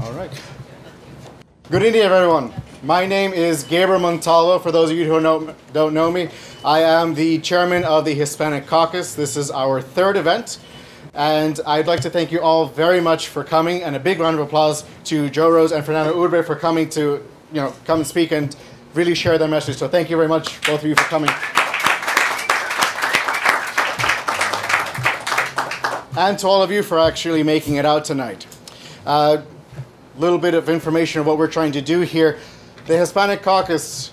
All right. Good evening, everyone. My name is Gabriel Montalvo. For those of you who know, don't know me, I am the chairman of the Hispanic Caucus. This is our third event. And I'd like to thank you all very much for coming, and a big round of applause to Jo Rose and Fernando Uribe for coming to, you know, come and speak and really share their message. So thank you very much, both of you, for coming. And to all of you for actually making it out tonight. Uh, little bit of information of what we're trying to do here. The Hispanic Caucus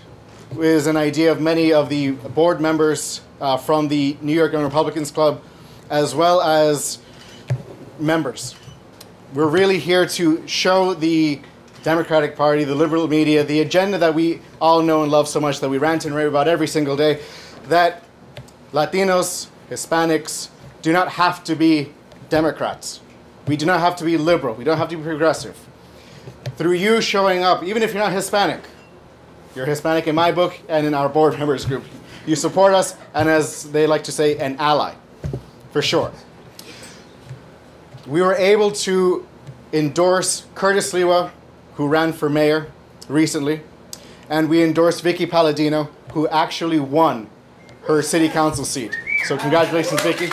is an idea of many of the board members uh, from the New York Young Republicans Club as well as members. We're really here to show the Democratic Party, the liberal media, the agenda that we all know and love so much that we rant and rave about every single day, that Latinos, Hispanics do not have to be Democrats. We do not have to be liberal. We don't have to be progressive. Through you showing up, even if you're not Hispanic, you're Hispanic in my book and in our board members group. You support us, and as they like to say, an ally for sure. We were able to endorse Curtis Sliwa, who ran for mayor recently, and we endorsed Vickie Paladino, who actually won her city council seat. So congratulations, Vickie.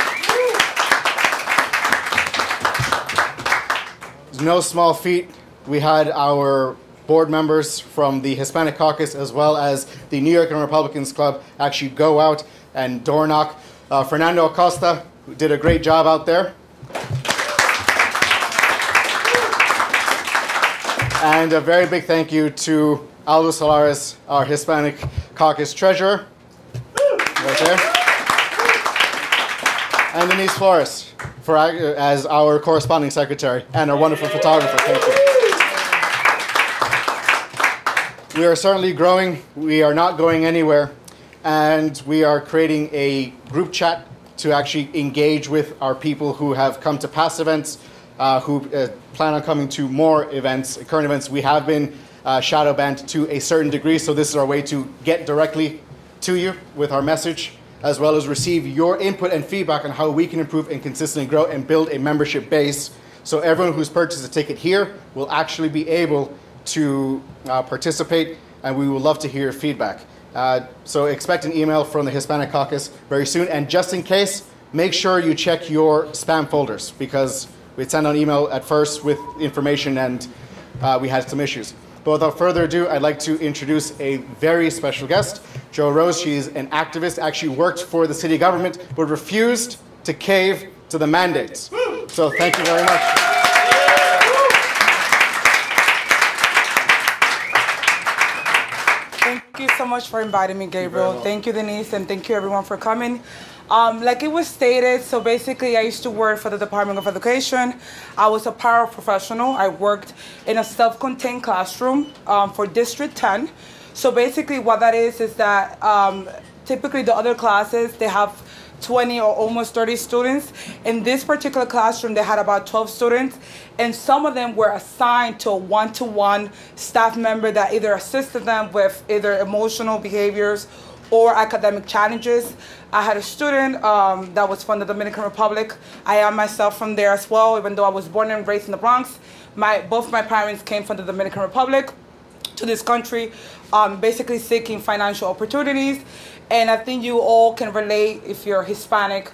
No small feat. We had our board members from the Hispanic Caucus as well as the New York Young Republicans Club actually go out and door knock. Uh, Fernando Acosta, did a great job out there. And a very big thank you to Aldo Solares, our Hispanic Caucus Treasurer, right there. And Denise Flores for, as our corresponding secretary and our wonderful photographer. Thank you. We are certainly growing. We are not going anywhere. And we are creating a group chat to actually engage with our people who have come to past events, uh, who uh, plan on coming to more events, current events. We have been uh, shadow banned to a certain degree, so this is our way to get directly to you with our message, as well as receive your input and feedback on how we can improve and consistently grow and build a membership base. So everyone who's purchased a ticket here will actually be able to uh, participate, and we would love to hear your feedback. Uh, so expect an email from the Hispanic Caucus very soon. And just in case, make sure you check your spam folders because we sent an email at first with information and uh, we had some issues. But without further ado, I'd like to introduce a very special guest, Jo Rose. She's an activist, actually worked for the city government, but refused to cave to the mandates. So thank you very much. Thank you so much for inviting me, Gabriel. Thank you, Denise, and thank you everyone for coming. Um, like it was stated, so basically I used to work for the Department of Education. I was a paraprofessional. I worked in a self-contained classroom um, for District 10. So basically what that is, is that um, typically the other classes, they have 20 or almost 30 students. In this particular classroom, they had about 12 students, and some of them were assigned to a one-to-one staff member that either assisted them with either emotional behaviors or academic challenges. I had a student um, that was from the Dominican Republic. I am myself from there as well, even though I was born and raised in the Bronx. My, both my parents came from the Dominican Republic to this country, um, basically seeking financial opportunities. And I think you all can relate if you're Hispanic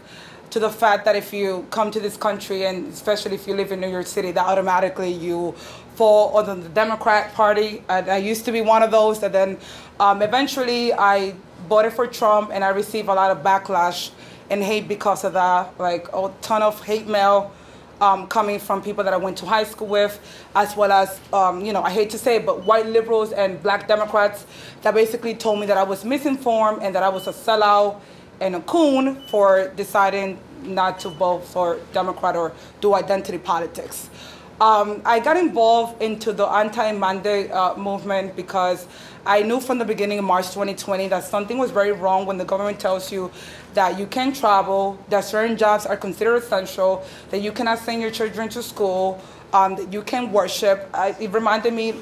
to the fact that if you come to this country and especially if you live in New York City, that automatically you fall under the Democrat Party. And I used to be one of those, and then um, eventually I voted for Trump, and I received a lot of backlash and hate because of that, like a ton of hate mail um, coming from people that I went to high school with, as well as, um, you know, I hate to say it, but white liberals and black Democrats that basically told me that I was misinformed and that I was a sellout and a coon for deciding not to vote for Democrat or do identity politics. Um, I got involved into the anti-mandate uh, movement because I knew from the beginning of March 2020 that something was very wrong when the government tells you that you can travel, that certain jobs are considered essential, that you cannot send your children to school, um, that you can worship. I, it reminded me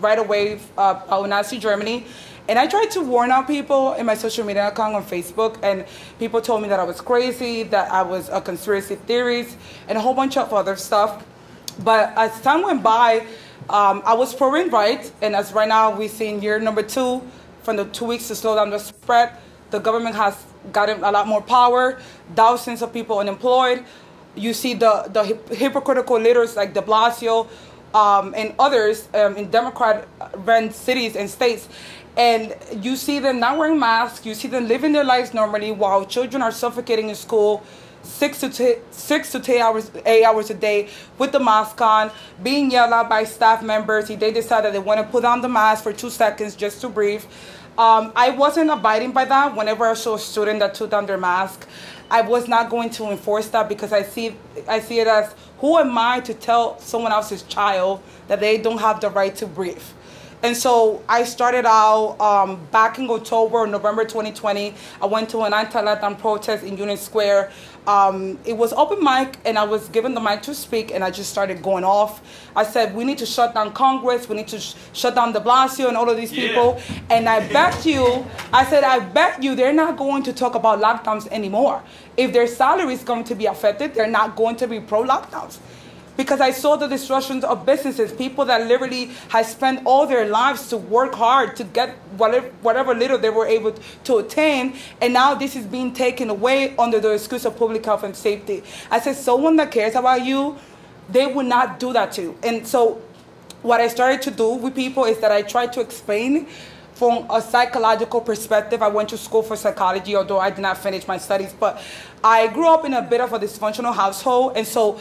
right away uh, of Nazi Germany. And I tried to warn out people in my social media account on Facebook, and people told me that I was crazy, that I was a conspiracy theorist, and a whole bunch of other stuff. But as time went by, Um, I was pouring right, and as right now we see in year number two, from the two weeks to slow down the spread, the government has gotten a lot more power, thousands of people unemployed. You see the, the hypocritical leaders like de Blasio um, and others um, in Democrat-run cities and states and you see them not wearing masks. You see them living their lives normally while children are suffocating in school six to six to ten hours, eight hours a day with the mask on, being yelled at by staff members. They decided they want to put on the mask for two seconds just to breathe. Um, I wasn't abiding by that. Whenever I saw a student that took down their mask, I was not going to enforce that because I see I see it as who am I to tell someone else's child that they don't have the right to breathe. And so I started out um, back in October, November 2020. I went to an anti-Latin protest in Union Square. Um, it was open mic, and I was given the mic to speak, and I just started going off. I said, we need to shut down Congress. We need to sh shut down de Blasio and all of these yeah. people. And I bet you, I said, I bet you they're not going to talk about lockdowns anymore. If their salary is going to be affected, they're not going to be pro-lockdowns because I saw the destruction of businesses, people that literally had spent all their lives to work hard to get whatever, whatever little they were able to attain, and now this is being taken away under the excuse of public health and safety. I said, someone that cares about you, they would not do that to you. And so what I started to do with people is that I tried to explain from a psychological perspective. I went to school for psychology, although I did not finish my studies, but I grew up in a bit of a dysfunctional household, and so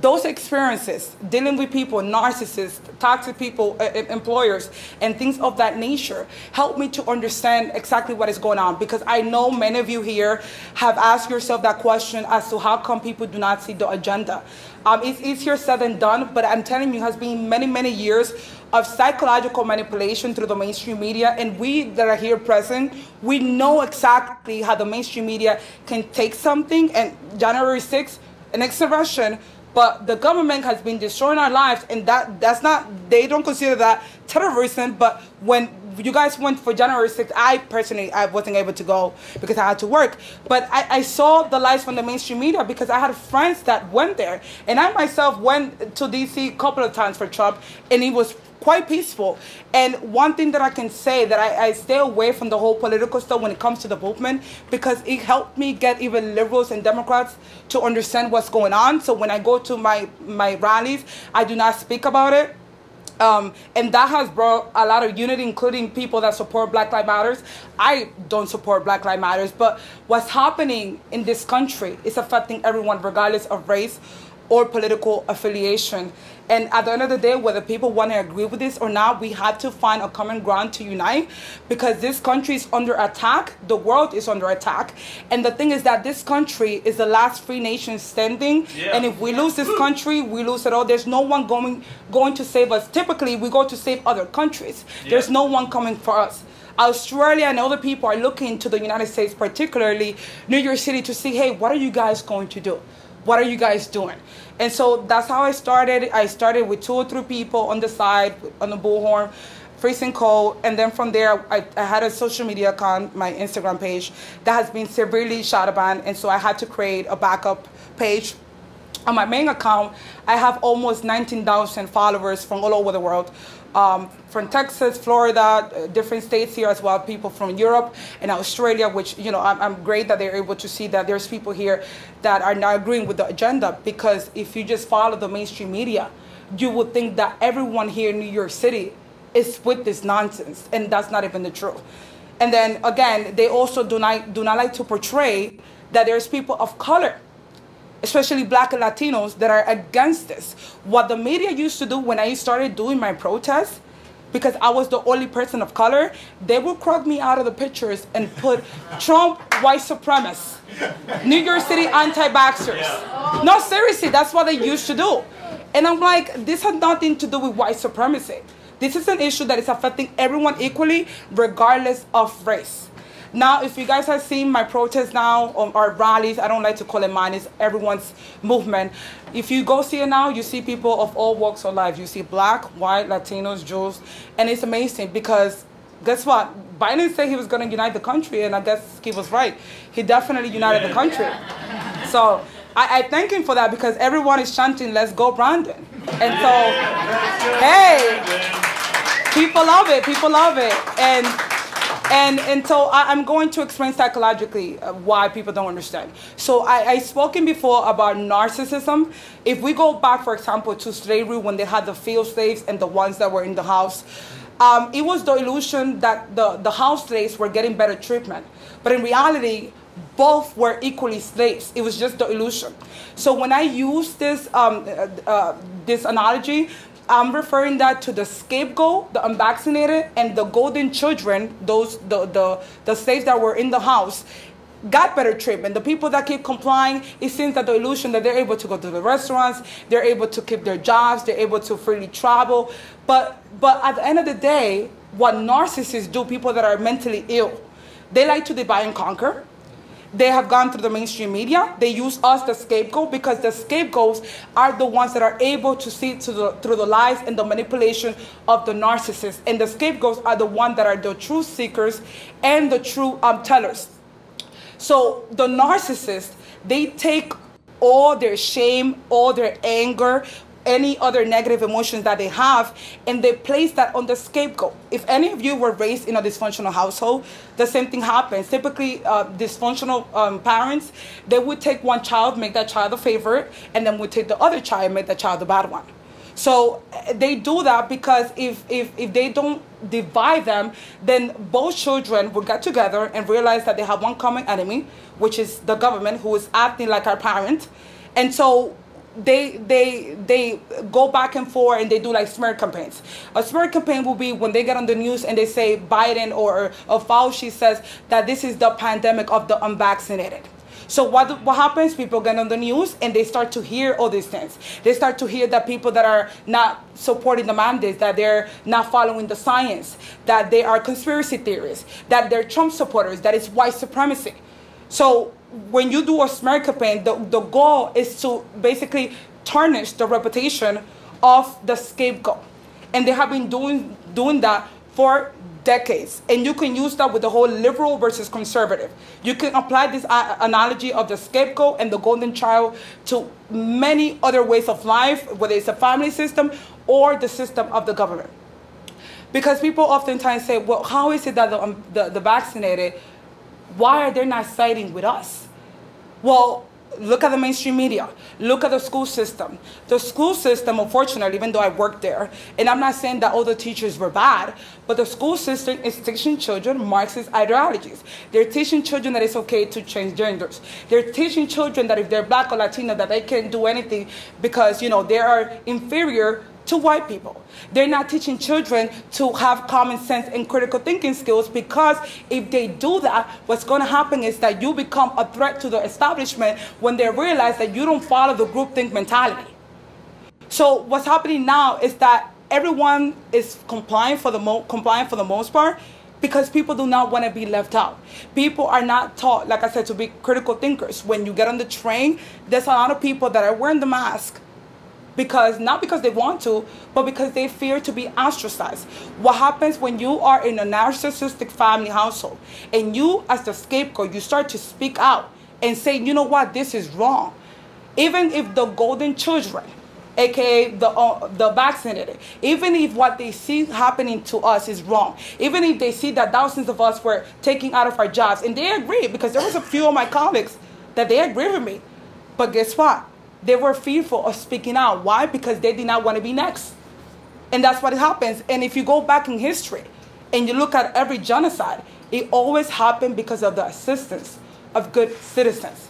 those experiences dealing with people narcissists toxic people uh, employers and things of that nature help me to understand exactly what is going on. Because i know many of you here have asked yourself that question as to how come people do not see the agenda. Um, it's easier said than done but i'm telling you has been many many years of psychological manipulation through the mainstream media and we that are here present we know exactly how the mainstream media can take something and january 6th an exhibition but the government has been destroying our lives, and that that's not they don't consider that terrorism. But when you guys went for January 6th, I personally I wasn't able to go because I had to work. But I, I saw the lights from the mainstream media because I had friends that went there, and I myself went to DC a couple of times for Trump, and it was quite peaceful. And one thing that I can say that I, I, stay away from the whole political stuff when it comes to the movement because it helped me get even liberals and Democrats to understand what's going on. So when I go to my, my rallies, I do not speak about it. Um, and that has brought a lot of unity, including people that support Black Lives Matters. I don't support Black Lives Matters, but what's happening in this country is affecting everyone, regardless of race or political affiliation. And at the end of the day, whether people want to agree with this or not, we have to find a common ground to unite because this country is under attack. The world is under attack. And the thing is that this country is the last free nation standing. Yeah. And if we lose this country, we lose it all. There's no one going, going to save us. Typically, we go to save other countries. Yeah. There's no one coming for us. Australia and other people are looking to the United States, particularly New York City, to see, hey, what are you guys going to do? What are you guys doing? And so that's how I started. I started with two or three people on the side, on the bullhorn, freezing cold. And then from there, I, I had a social media account, my Instagram page, that has been severely shadow banned. And so I had to create a backup page on my main account, I have almost 19,000 followers from all over the world um, from Texas, Florida, uh, different states here as well, people from Europe and Australia, which, you know, I'm, I'm great that they're able to see that there's people here that are not agreeing with the agenda because if you just follow the mainstream media, you would think that everyone here in New York City is with this nonsense, and that's not even the truth. And then again, they also do not do not like to portray that there's people of color especially black and Latinos that are against this. What the media used to do when I started doing my protests, because I was the only person of color, they would crowd me out of the pictures and put Trump white supremacists, New York City anti-vaxxers. Yeah. No, seriously, that's what they used to do. And I'm like, this has nothing to do with white supremacy. This is an issue that is affecting everyone equally, regardless of race. Now, if you guys have seen my protests now or, or rallies, I don't like to call it mine, it's everyone's movement. If you go see it now, you see people of all walks of life. You see black, white, Latinos, Jews, and it's amazing because guess what? Biden said he was going to unite the country, and I guess he was right. He definitely united the country. So I, I thank him for that because everyone is chanting, let's go, Brandon. And so, hey, people love it, people love it. And and, and so I, am going to explain psychologically uh, why people don't understand. So I, I spoken before about narcissism. If we go back, for example, to slavery when they had the field slaves and the ones that were in the house, um, it was the illusion that the, the house slaves were getting better treatment. But in reality, both were equally slaves. It was just the illusion. So when I use this, um, uh, uh, this analogy, I'm referring that to the scapegoat, the unvaccinated, and the golden children, those the, the, the slaves that were in the house, got better treatment. The people that keep complying, it seems that the illusion that they're able to go to the restaurants, they're able to keep their jobs, they're able to freely travel. But but at the end of the day, what narcissists do, people that are mentally ill, they like to divide and conquer. They have gone through the mainstream media. They use us, the scapegoat, because the scapegoats are the ones that are able to see the, through the lies and the manipulation of the narcissist. And the scapegoats are the ones that are the truth seekers and the true um, tellers. So the narcissist, they take all their shame, all their anger, any other negative emotions that they have and they place that on the scapegoat. If any of you were raised in a dysfunctional household, the same thing happens. Typically, uh, dysfunctional um, parents, they would take one child, make that child a favorite, and then would take the other child make that child the bad one. So eh, they do that because if, if, if they don't divide them, then both children will get together and realize that they have one common enemy, which is the government who is acting like our parent. And so they they they go back and forth and they do like smear campaigns. A smear campaign will be when they get on the news and they say Biden or, or Fauci says that this is the pandemic of the unvaccinated. So what what happens? People get on the news and they start to hear all these things. They start to hear that people that are not supporting the mandates, that they're not following the science, that they are conspiracy theorists, that they're Trump supporters, that it's white supremacy. So when you do a smear campaign, the, the goal is to basically tarnish the reputation of the scapegoat. And they have been doing, doing that for decades. And you can use that with the whole liberal versus conservative. You can apply this uh, analogy of the scapegoat and the golden child to many other ways of life, whether it's a family system or the system of the government. Because people oftentimes say, well, how is it that the, um, the, the vaccinated why are they not siding with us? Well, look at the mainstream media. Look at the school system. The school system, unfortunately, even though I worked there, and I'm not saying that all the teachers were bad, but the school system is teaching children Marxist ideologies. They're teaching children that it's okay to change genders. They're teaching children that if they're black or Latino, that they can't do anything because, you know, they are inferior to white people. They're not teaching children to have common sense and critical thinking skills because if they do that, what's going to happen is that you become a threat to the establishment when they realize that you don't follow the groupthink mentality. So what's happening now is that everyone is complying for the mo- compliant for the most part because people do not want to be left out. People are not taught, like I said, to be critical thinkers. When you get on the train, there's a lot of people that are wearing the mask because not because they want to, but because they fear to be ostracized. What happens when you are in a narcissistic family household and you, as the scapegoat, you start to speak out and say, you know what, this is wrong. Even if the golden children, aka the uh, the vaccinated, even if what they see happening to us is wrong, even if they see that thousands of us were taken out of our jobs, and they agree because there was a few of my colleagues that they agree with me, but guess what? They were fearful of speaking out. Why? Because they did not want to be next. And that's what happens. And if you go back in history and you look at every genocide, it always happened because of the assistance of good citizens.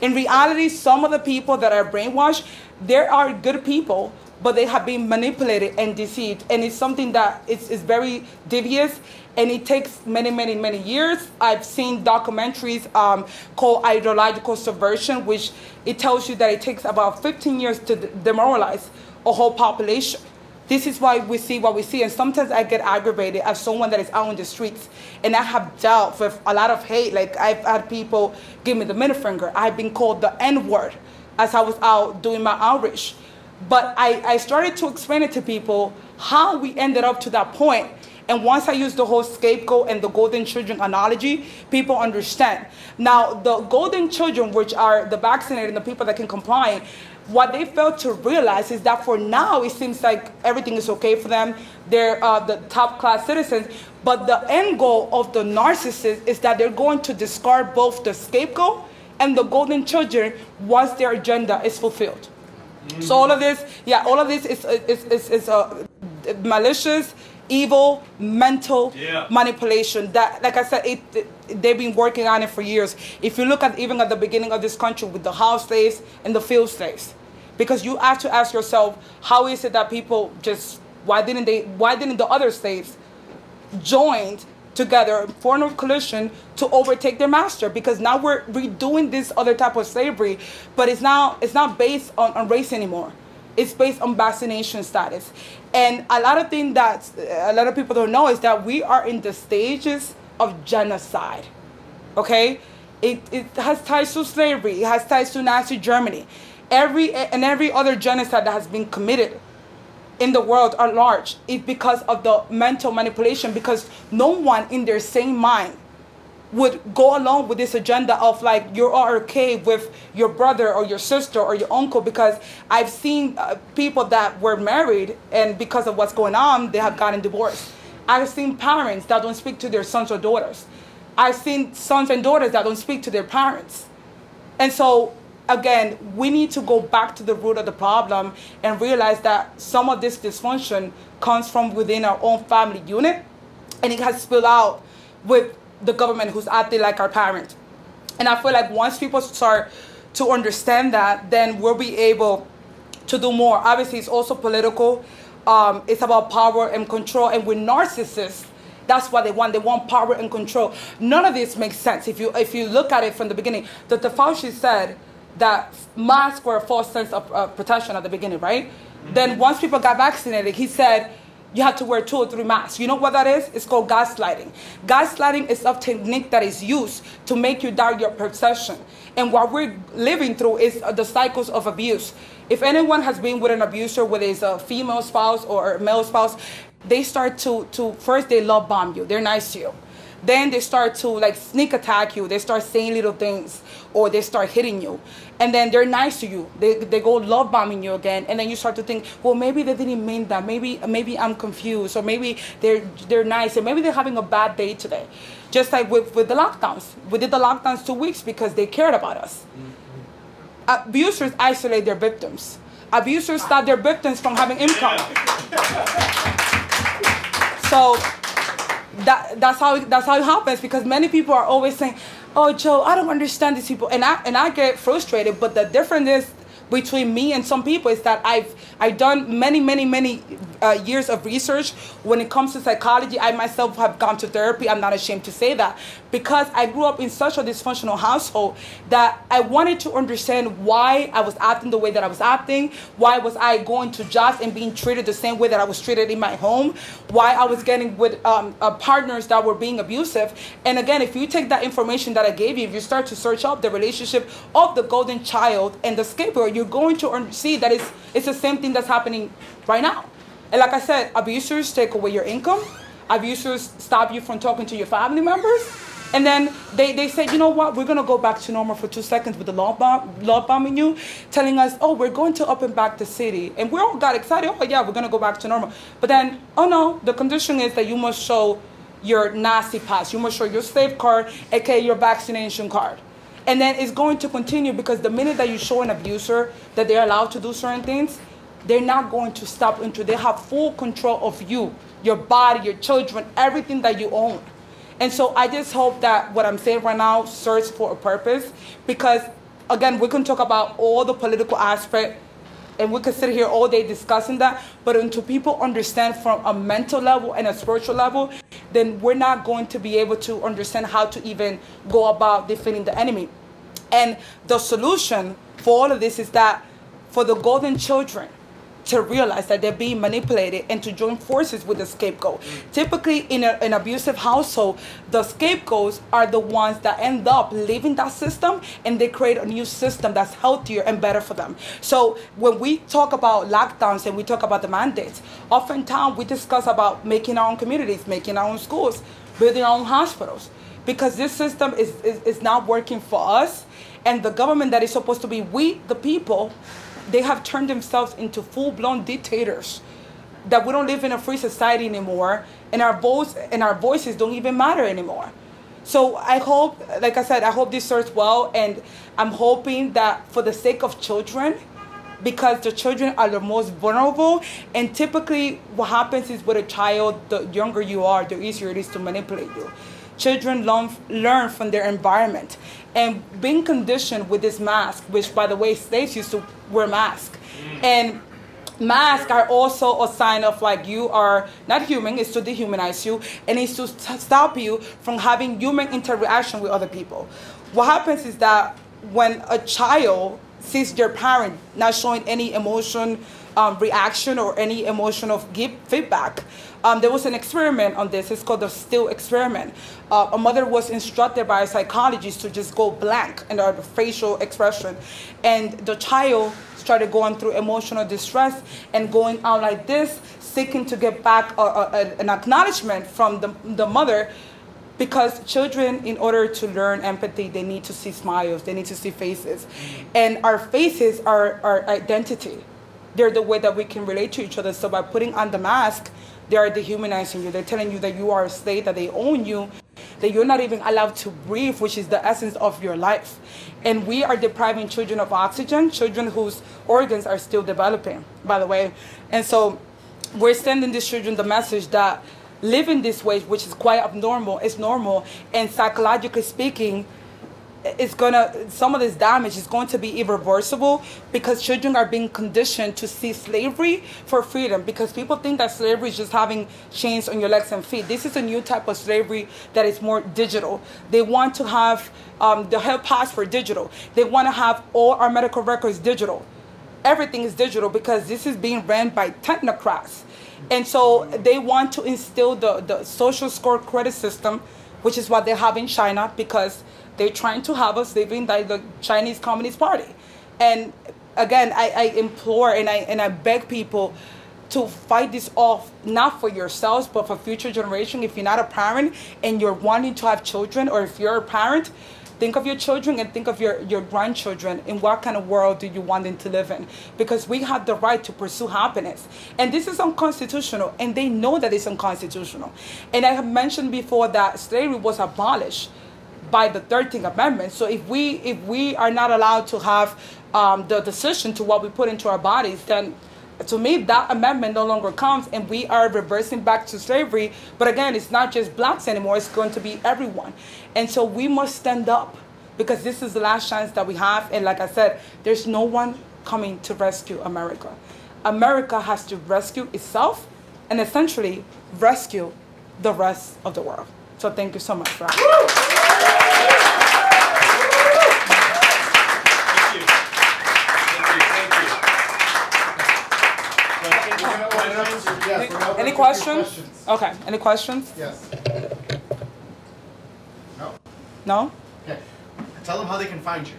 In reality, some of the people that are brainwashed, there are good people, but they have been manipulated and deceived. And it's something that is, is very devious and it takes many, many, many years. I've seen documentaries um, called ideological subversion, which it tells you that it takes about 15 years to demoralize a whole population. This is why we see what we see, and sometimes I get aggravated as someone that is out in the streets, and I have dealt with a lot of hate. Like I've had people give me the middle finger. I've been called the N word as I was out doing my outreach. But I, I started to explain it to people how we ended up to that point And once I use the whole scapegoat and the golden children analogy, people understand. Now, the golden children, which are the vaccinated and the people that can comply, what they fail to realize is that for now it seems like everything is okay for them. They're uh, the top class citizens. But the end goal of the narcissist is that they're going to discard both the scapegoat and the golden children once their agenda is fulfilled. Mm-hmm. So all of this, yeah, all of this is is is, is uh, malicious, evil, mental yeah. manipulation. That, like I said, it, it, they've been working on it for years. If you look at even at the beginning of this country with the house slaves and the field slaves, because you have to ask yourself, how is it that people just why didn't they why didn't the other slaves joined together form a coalition to overtake their master because now we're redoing this other type of slavery but it's now it's not based on, on race anymore it's based on vaccination status and a lot of things that a lot of people don't know is that we are in the stages of genocide okay? It, it has ties to slavery it has ties to nazi germany. Every and every other genocide that has been committed in the world at large is because of the mental manipulation because no one in their sane mind would go along with this agenda of like you're okay with your brother or your sister or your uncle because I've seen uh, people that were married and because of what's going on they have gotten divorced. I've seen parents that don't speak to their sons or daughters. I've seen sons and daughters that don't speak to their parents. And so again, we need to go back to the root of the problem and realize that some of this dysfunction comes from within our own family unit and it has spilled out with the government who's acting like our parent. And I feel like once people start to understand that, then we'll be able to do more. Obviously, it's also political. Um, it's about power and control. And with narcissists, that's what they want. They want power and control. None of this makes sense. If you if you look at it from the beginning, Dr. Fauci said that masks were a false sense of uh, protection at the beginning, right? Mm-hmm. Then once people got vaccinated, he said you have to wear two or three masks. You know what that is? It's called gaslighting. Gaslighting is a technique that is used to make you doubt your perception. And what we're living through is uh, the cycles of abuse. If anyone has been with an abuser, whether it's a female spouse or a male spouse, they start to, to first they love bomb you. They're nice to you. Then they start to like sneak attack you. They start saying little things or they start hitting you and then they're nice to you. They, they go love bombing you again, and then you start to think, well, maybe they didn't mean that. Maybe maybe I'm confused, or maybe they're they're nice, and maybe they're having a bad day today. Just like with, with the lockdowns, we did the lockdowns two weeks because they cared about us. Mm-hmm. Abusers isolate their victims. Abusers stop their victims from having income. so that that's how that's how it happens because many people are always saying oh Jo, I don't understand these people, and I and I get frustrated. But the difference is between me and some people is that I've I've done many many many uh, years of research when it comes to psychology. I myself have gone to therapy. I'm not ashamed to say that because I grew up in such a dysfunctional household that I wanted to understand why I was acting the way that I was acting. Why was I going to jobs and being treated the same way that I was treated in my home? Why I was getting with um, uh, partners that were being abusive. And again, if you take that information that I gave you, if you start to search up the relationship of the golden child and the scapegoat, you're going to see that it's, it's the same thing that's happening right now. And like I said, abusers take away your income. Abusers stop you from talking to your family members. And then they, they say, you know what, we're going to go back to normal for two seconds with the law, bomb, bombing you, telling us, oh, we're going to open back the city. And we all got excited, oh, yeah, we're going to go back to normal. But then, oh, no, the condition is that you must show your Nazi pass. You must show your slave card, aka your vaccination card. And then it's going to continue because the minute that you show an abuser that they're allowed to do certain things, they're not going to stop until they have full control of you, your body, your children, everything that you own. And so I just hope that what I'm saying right now serves for a purpose because, again, we can talk about all the political aspect and we could sit here all day discussing that, but until people understand from a mental level and a spiritual level, then we're not going to be able to understand how to even go about defeating the enemy. And the solution for all of this is that for the golden children, to realize that they're being manipulated and to join forces with the scapegoat. Typically, in a, an abusive household, the scapegoats are the ones that end up leaving that system and they create a new system that's healthier and better for them. So when we talk about lockdowns and we talk about the mandates, oftentimes we discuss about making our own communities, making our own schools, building our own hospitals. Because this system is, is, is not working for us, and the government that is supposed to be we, the people, they have turned themselves into full-blown dictators that we don't live in a free society anymore and our voice and our voices don't even matter anymore. So i hope like i said i hope this serves well and i'm hoping that for the sake of children because the children are the most vulnerable and typically what happens is with a child the younger you are the easier it is to manipulate you. Children learn, learn from their environment and being conditioned with this mask which by the way slaves used to wear masks and masks are also a sign of like you are not human it's to dehumanize you and it's to st- stop you from having human interaction with other people. What happens is that when a child sees their parent not showing any emotion um, reaction or any emotional give feedback um, there was an experiment on this it's called the still experiment uh, a mother was instructed by a psychologist to just go blank in her facial expression and the child started going through emotional distress and going out like this, seeking to get back a, a, an acknowledgement from the, the mother. Because children, in order to learn empathy, they need to see smiles, they need to see faces. And our faces are our identity. They're the way that we can relate to each other. So by putting on the mask, they are dehumanizing you. They're telling you that you are a slave, that they own you, that you're not even allowed to breathe, which is the essence of your life. And we are depriving children of oxygen, children whose organs are still developing, by the way. And so we're sending these children the message that living this way, which is quite abnormal, is normal. And psychologically speaking, it's gonna some of this damage is going to be irreversible because children are being conditioned to see slavery for freedom because people think that slavery is just having chains on your legs and feet. This is a new type of slavery that is more digital. They want to have um, the health passport digital. They want to have all our medical records digital. Everything is digital because this is being ran by technocrats. And so they want to instill the, the social score credit system which is what they have in china because they're trying to have us living like the Chinese Communist Party. And again, I, I implore and I, and I beg people to fight this off, not for yourselves, but for future generation. If you're not a parent and you're wanting to have children, or if you're a parent, think of your children and think of your, your grandchildren in what kind of world do you want them to live in because we have the right to pursue happiness and this is unconstitutional and they know that it's unconstitutional and i have mentioned before that slavery was abolished by the 13th Amendment. So if we if we are not allowed to have um, the decision to what we put into our bodies, then to me that amendment no longer counts, and we are reversing back to slavery. But again, it's not just blacks anymore; it's going to be everyone. And so we must stand up because this is the last chance that we have. And like I said, there's no one coming to rescue America. America has to rescue itself and essentially rescue the rest of the world. So thank you so much for Any questions? Okay, any questions? Yes. No? No? Okay. Tell them how they can find you.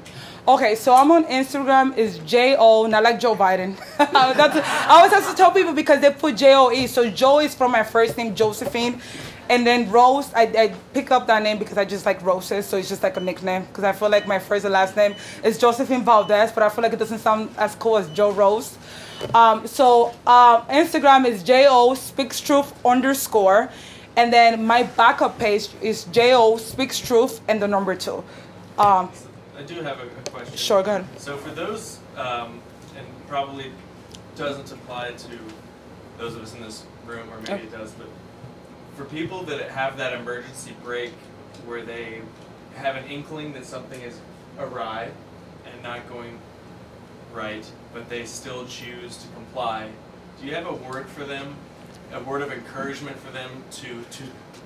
Okay, so I'm on Instagram is J O, not like Joe Biden. That's, I always have to tell people because they put J O E. So Jo is from my first name, Josephine. And then Rose, I, I pick up that name because I just like roses, so it's just like a nickname. Because I feel like my first and last name is Josephine Valdez, but I feel like it doesn't sound as cool as Jo Rose. Um, so uh, Instagram is Jo Speaks Truth underscore, and then my backup page is Jo Speaks Truth and the number two. Um, I do have a, a question. Sure, go ahead. So for those, um, and probably doesn't apply to those of us in this room, or maybe it does, but for people that have that emergency break where they have an inkling that something is awry and not going right, but they still choose to comply, do you have a word for them, a word of encouragement for them to, to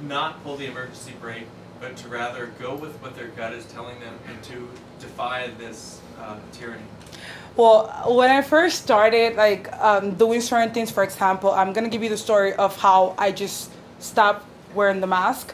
not pull the emergency brake, but to rather go with what their gut is telling them and to defy this uh, tyranny? Well, when I first started, like um, doing certain things, for example, I'm gonna give you the story of how I just stopped wearing the mask.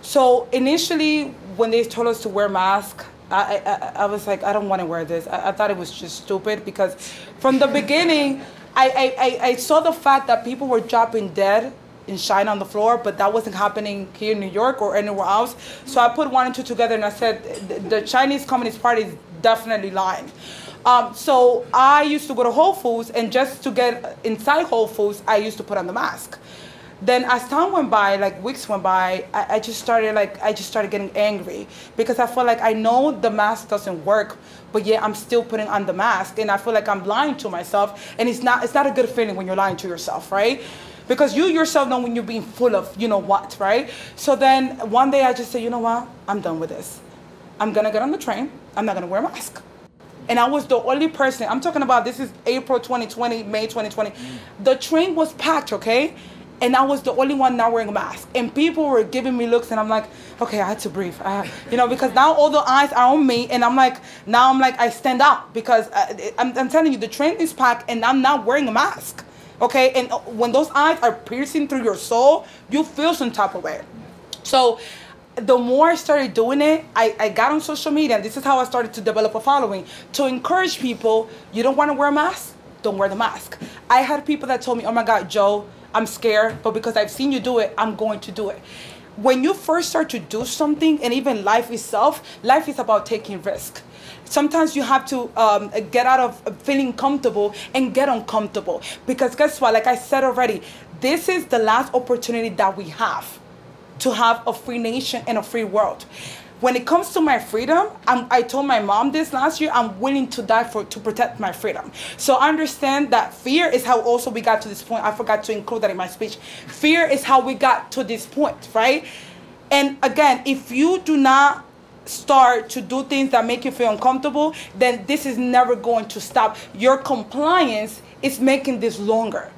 So initially, when they told us to wear mask, I, I, I was like, I don't want to wear this. I, I thought it was just stupid because from the beginning, I, I, I saw the fact that people were dropping dead in China on the floor, but that wasn't happening here in New York or anywhere else. So I put one and two together and I said, the Chinese Communist Party is definitely lying. Um, so I used to go to Whole Foods, and just to get inside Whole Foods, I used to put on the mask. Then as time went by, like weeks went by, I, I just started like I just started getting angry because I felt like I know the mask doesn't work, but yet I'm still putting on the mask, and I feel like I'm lying to myself, and it's not it's not a good feeling when you're lying to yourself, right? because you yourself know when you're being full of you know what right so then one day i just said you know what i'm done with this i'm gonna get on the train i'm not gonna wear a mask and I was the only person. I'm talking about this is April 2020, May 2020. Mm. The train was packed, okay? And I was the only one not wearing a mask. And people were giving me looks, and I'm like, okay, I had to breathe. Uh, you know, because now all the eyes are on me, and I'm like, now I'm like, I stand out because uh, I'm, I'm telling you, the train is packed, and I'm not wearing a mask. Okay? And uh, when those eyes are piercing through your soul, you feel some type of way. So, the more I started doing it, I, I got on social media, and this is how I started to develop a following to encourage people. You don't want to wear a mask? Don't wear the mask. I had people that told me, "Oh my God, Jo, I'm scared, but because I've seen you do it, I'm going to do it." When you first start to do something, and even life itself, life is about taking risk. Sometimes you have to um, get out of feeling comfortable and get uncomfortable because guess what? Like I said already, this is the last opportunity that we have to have a free nation and a free world. When it comes to my freedom, I'm, i told my mom this last year. I'm willing to die for to protect my freedom. So I understand that fear is how also we got to this point. I forgot to include that in my speech. Fear is how we got to this point, right? And again, if you do not start to do things that make you feel uncomfortable, then this is never going to stop. Your compliance is making this longer.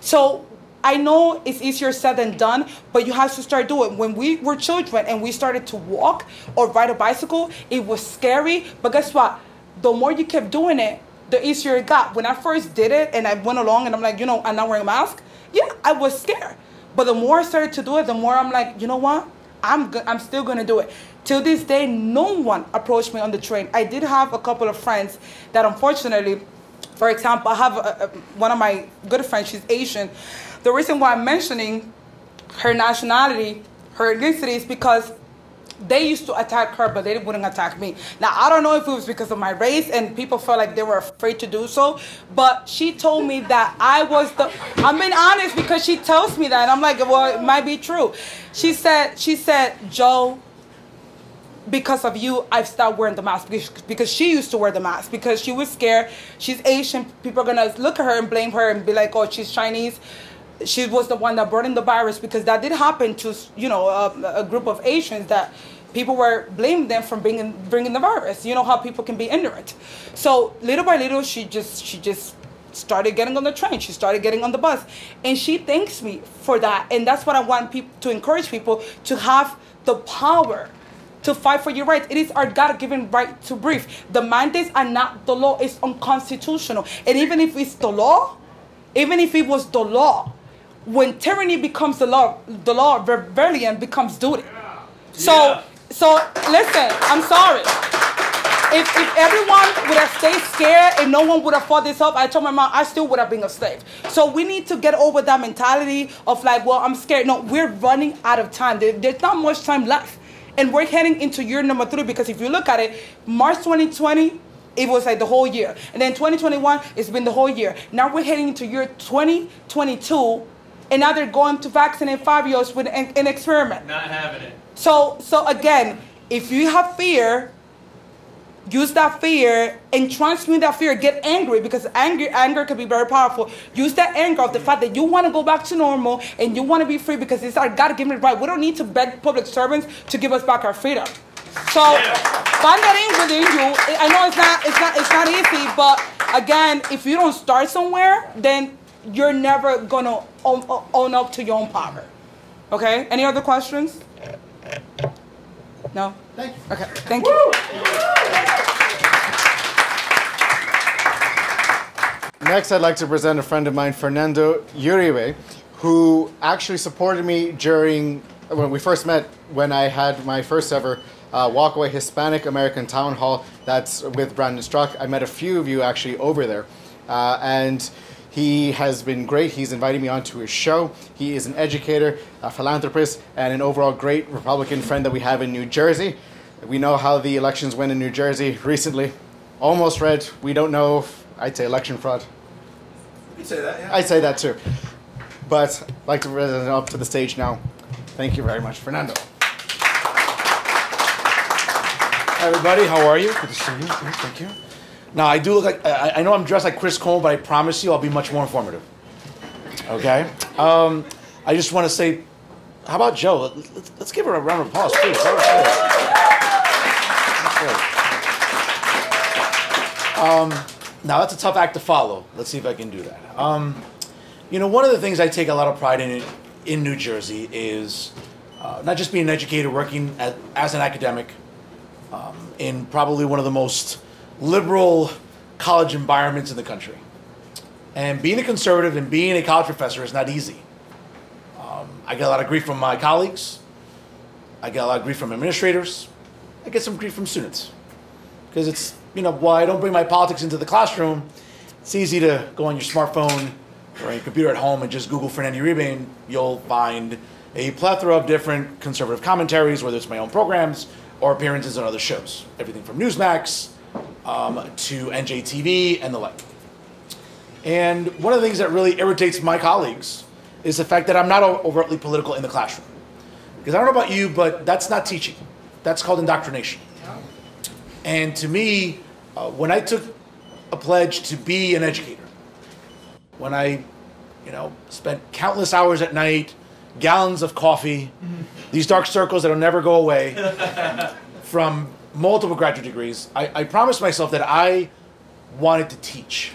So I know it's easier said than done, but you have to start doing it. When we were children and we started to walk or ride a bicycle, it was scary. But guess what? The more you kept doing it, the easier it got. When I first did it and I went along and I'm like, you know, I'm not wearing a mask, yeah, I was scared. But the more I started to do it, the more I'm like, you know what? I'm go- I'm still gonna do it. Till this day, no one approached me on the train. I did have a couple of friends that unfortunately, for example, I have a, a, one of my good friends, she's Asian, the reason why I'm mentioning her nationality, her ethnicity, is because they used to attack her, but they wouldn't attack me. Now, I don't know if it was because of my race and people felt like they were afraid to do so, but she told me that I was the, I'm being honest because she tells me that. And I'm like, well, it might be true. She said, she said, Jo, because of you, I've stopped wearing the mask because, because she used to wear the mask because she was scared. She's Asian. People are going to look at her and blame her and be like, oh, she's Chinese she was the one that brought in the virus because that did happen to you know a, a group of Asians that people were blaming them for bringing bringing the virus. You know how people can be ignorant. So little by little, she just she just started getting on the train. She started getting on the bus, and she thanks me for that. And that's what I want people to encourage people to have the power to fight for your rights. It is our God-given right to breathe. The mandates are not the law. It's unconstitutional. And even if it's the law, even if it was the law, when tyranny becomes the law, the law of rebellion becomes duty. So, yeah. so listen, I'm sorry. If, if everyone would have stayed scared and no one would have fought this up, I told my mom I still would have been a slave. So we need to get over that mentality of like, well, I'm scared. No, we're running out of time. There, there's not much time left. And we're heading into year number three because if you look at it, March 2020, it was like the whole year. And then 2021, it's been the whole year. Now we're heading into year 2022 and now they're going to vaccinate five-year-olds with an, an experiment. Not having it. So, so again, if you have fear, use that fear and transmute that fear. Get angry because anger, anger can be very powerful. Use that anger of the fact that you want to go back to normal and you want to be free because it's our God-given right. We don't need to beg public servants to give us back our freedom. So yeah. find that in within you. I know it's not, it's not, it's not easy, but again, if you don't start somewhere, then you're never gonna own, own up to your own power. Okay? Any other questions? No? Thank you. Okay, thank you. Next, I'd like to present a friend of mine, Fernando Uribe, who actually supported me during when we first met when I had my first ever uh, Walkaway Hispanic American Town Hall. That's with Brandon Straka. I met a few of you actually over there. Uh, and he has been great. He's invited me onto his show. He is an educator, a philanthropist, and an overall great Republican friend that we have in New Jersey. We know how the elections went in New Jersey recently. Almost red. We don't know. If, I'd say election fraud. You'd say that, yeah. I'd say that too. But I'd like to present up to the stage now. Thank you very much, Fernando. Hi, everybody. How are you? Good to see you. Thank you. Now, I do look like, I, I know I'm dressed like Chris Cole, but I promise you I'll be much more informative. Okay? Um, I just want to say, how about Jo? Let's, let's give her a round of applause, please. Um, now, that's a tough act to follow. Let's see if I can do that. Um, you know, one of the things I take a lot of pride in in New Jersey is uh, not just being an educator, working at, as an academic um, in probably one of the most liberal college environments in the country. And being a conservative and being a college professor is not easy. Um, I get a lot of grief from my colleagues. I get a lot of grief from administrators. I get some grief from students. Because it's, you know, while I don't bring my politics into the classroom, it's easy to go on your smartphone or your computer at home and just Google Fernando Uribe and you'll find a plethora of different conservative commentaries, whether it's my own programs or appearances on other shows. Everything from Newsmax um, to NJTV and the like. And one of the things that really irritates my colleagues is the fact that I'm not overtly political in the classroom. Because I don't know about you, but that's not teaching. That's called indoctrination. And to me, uh, when I took a pledge to be an educator, when I, you know, spent countless hours at night, gallons of coffee, these dark circles that'll never go away, from multiple graduate degrees, I, I promised myself that I wanted to teach.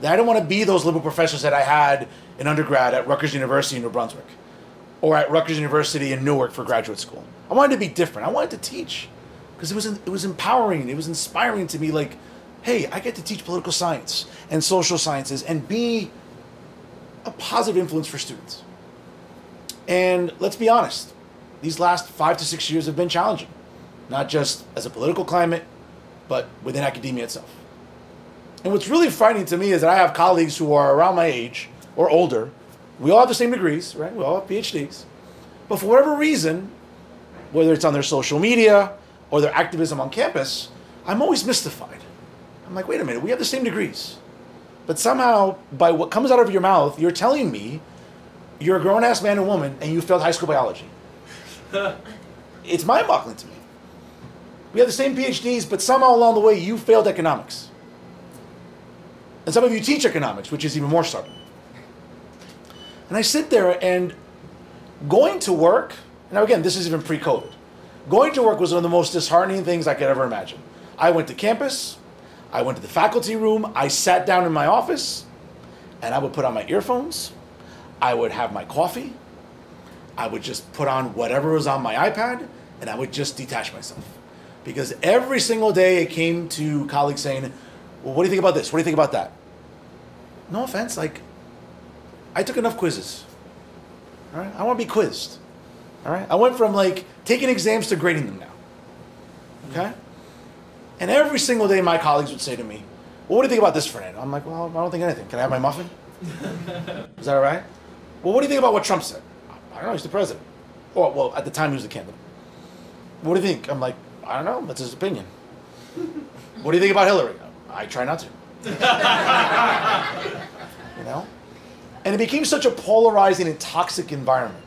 That I don't want to be those liberal professors that I had in undergrad at Rutgers University in New Brunswick or at Rutgers University in Newark for graduate school. I wanted to be different. I wanted to teach because it was it was empowering. It was inspiring to me. Like, hey, I get to teach political science and social sciences and be a positive influence for students. And let's be honest, these last five to six years have been challenging not just as a political climate, but within academia itself. And what's really frightening to me is that I have colleagues who are around my age or older. We all have the same degrees, right? We all have PhDs. But for whatever reason, whether it's on their social media or their activism on campus, I'm always mystified. I'm like, wait a minute, we have the same degrees. But somehow, by what comes out of your mouth, you're telling me you're a grown ass man and woman and you failed high school biology. it's mind boggling to me. We have the same PhDs, but somehow along the way you failed economics. And some of you teach economics, which is even more startling. And I sit there and going to work, now again, this is even pre COVID. Going to work was one of the most disheartening things I could ever imagine. I went to campus, I went to the faculty room, I sat down in my office, and I would put on my earphones, I would have my coffee, I would just put on whatever was on my iPad, and I would just detach myself because every single day it came to colleagues saying, "Well, what do you think about this? What do you think about that?" No offense, like I took enough quizzes. All right, I want to be quizzed. All right, I went from like taking exams to grading them now. Okay, and every single day my colleagues would say to me, "Well, what do you think about this, Fernando?" I'm like, "Well, I don't think anything. Can I have my muffin?" Is that all right? Well, what do you think about what Trump said? I don't know. He's the president. Or well, at the time he was the candidate. What do you think? I'm like, I don't know. That's his opinion. what do you think about Hillary? I try not to. you know? And it became such a polarizing and toxic environment.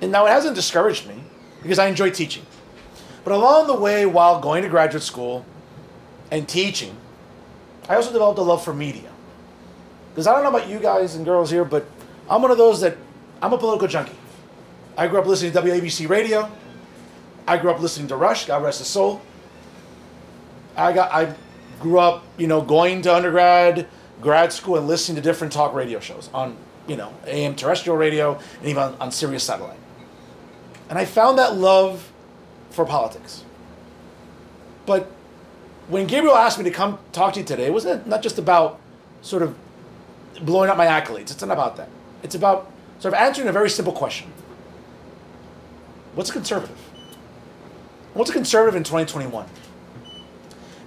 And now it hasn't discouraged me because I enjoy teaching. But along the way, while going to graduate school and teaching, I also developed a love for media. Because I don't know about you guys and girls here, but I'm one of those that I'm a political junkie. I grew up listening to WABC radio. I grew up listening to Rush, God rest his soul. I got I grew up, you know, going to undergrad, grad school, and listening to different talk radio shows on, you know, AM terrestrial radio and even on, on Sirius satellite. And I found that love for politics. But when Gabriel asked me to come talk to you today, it wasn't not just about sort of blowing up my accolades. It's not about that. It's about sort of answering a very simple question. What's a conservative? What's a conservative in 2021?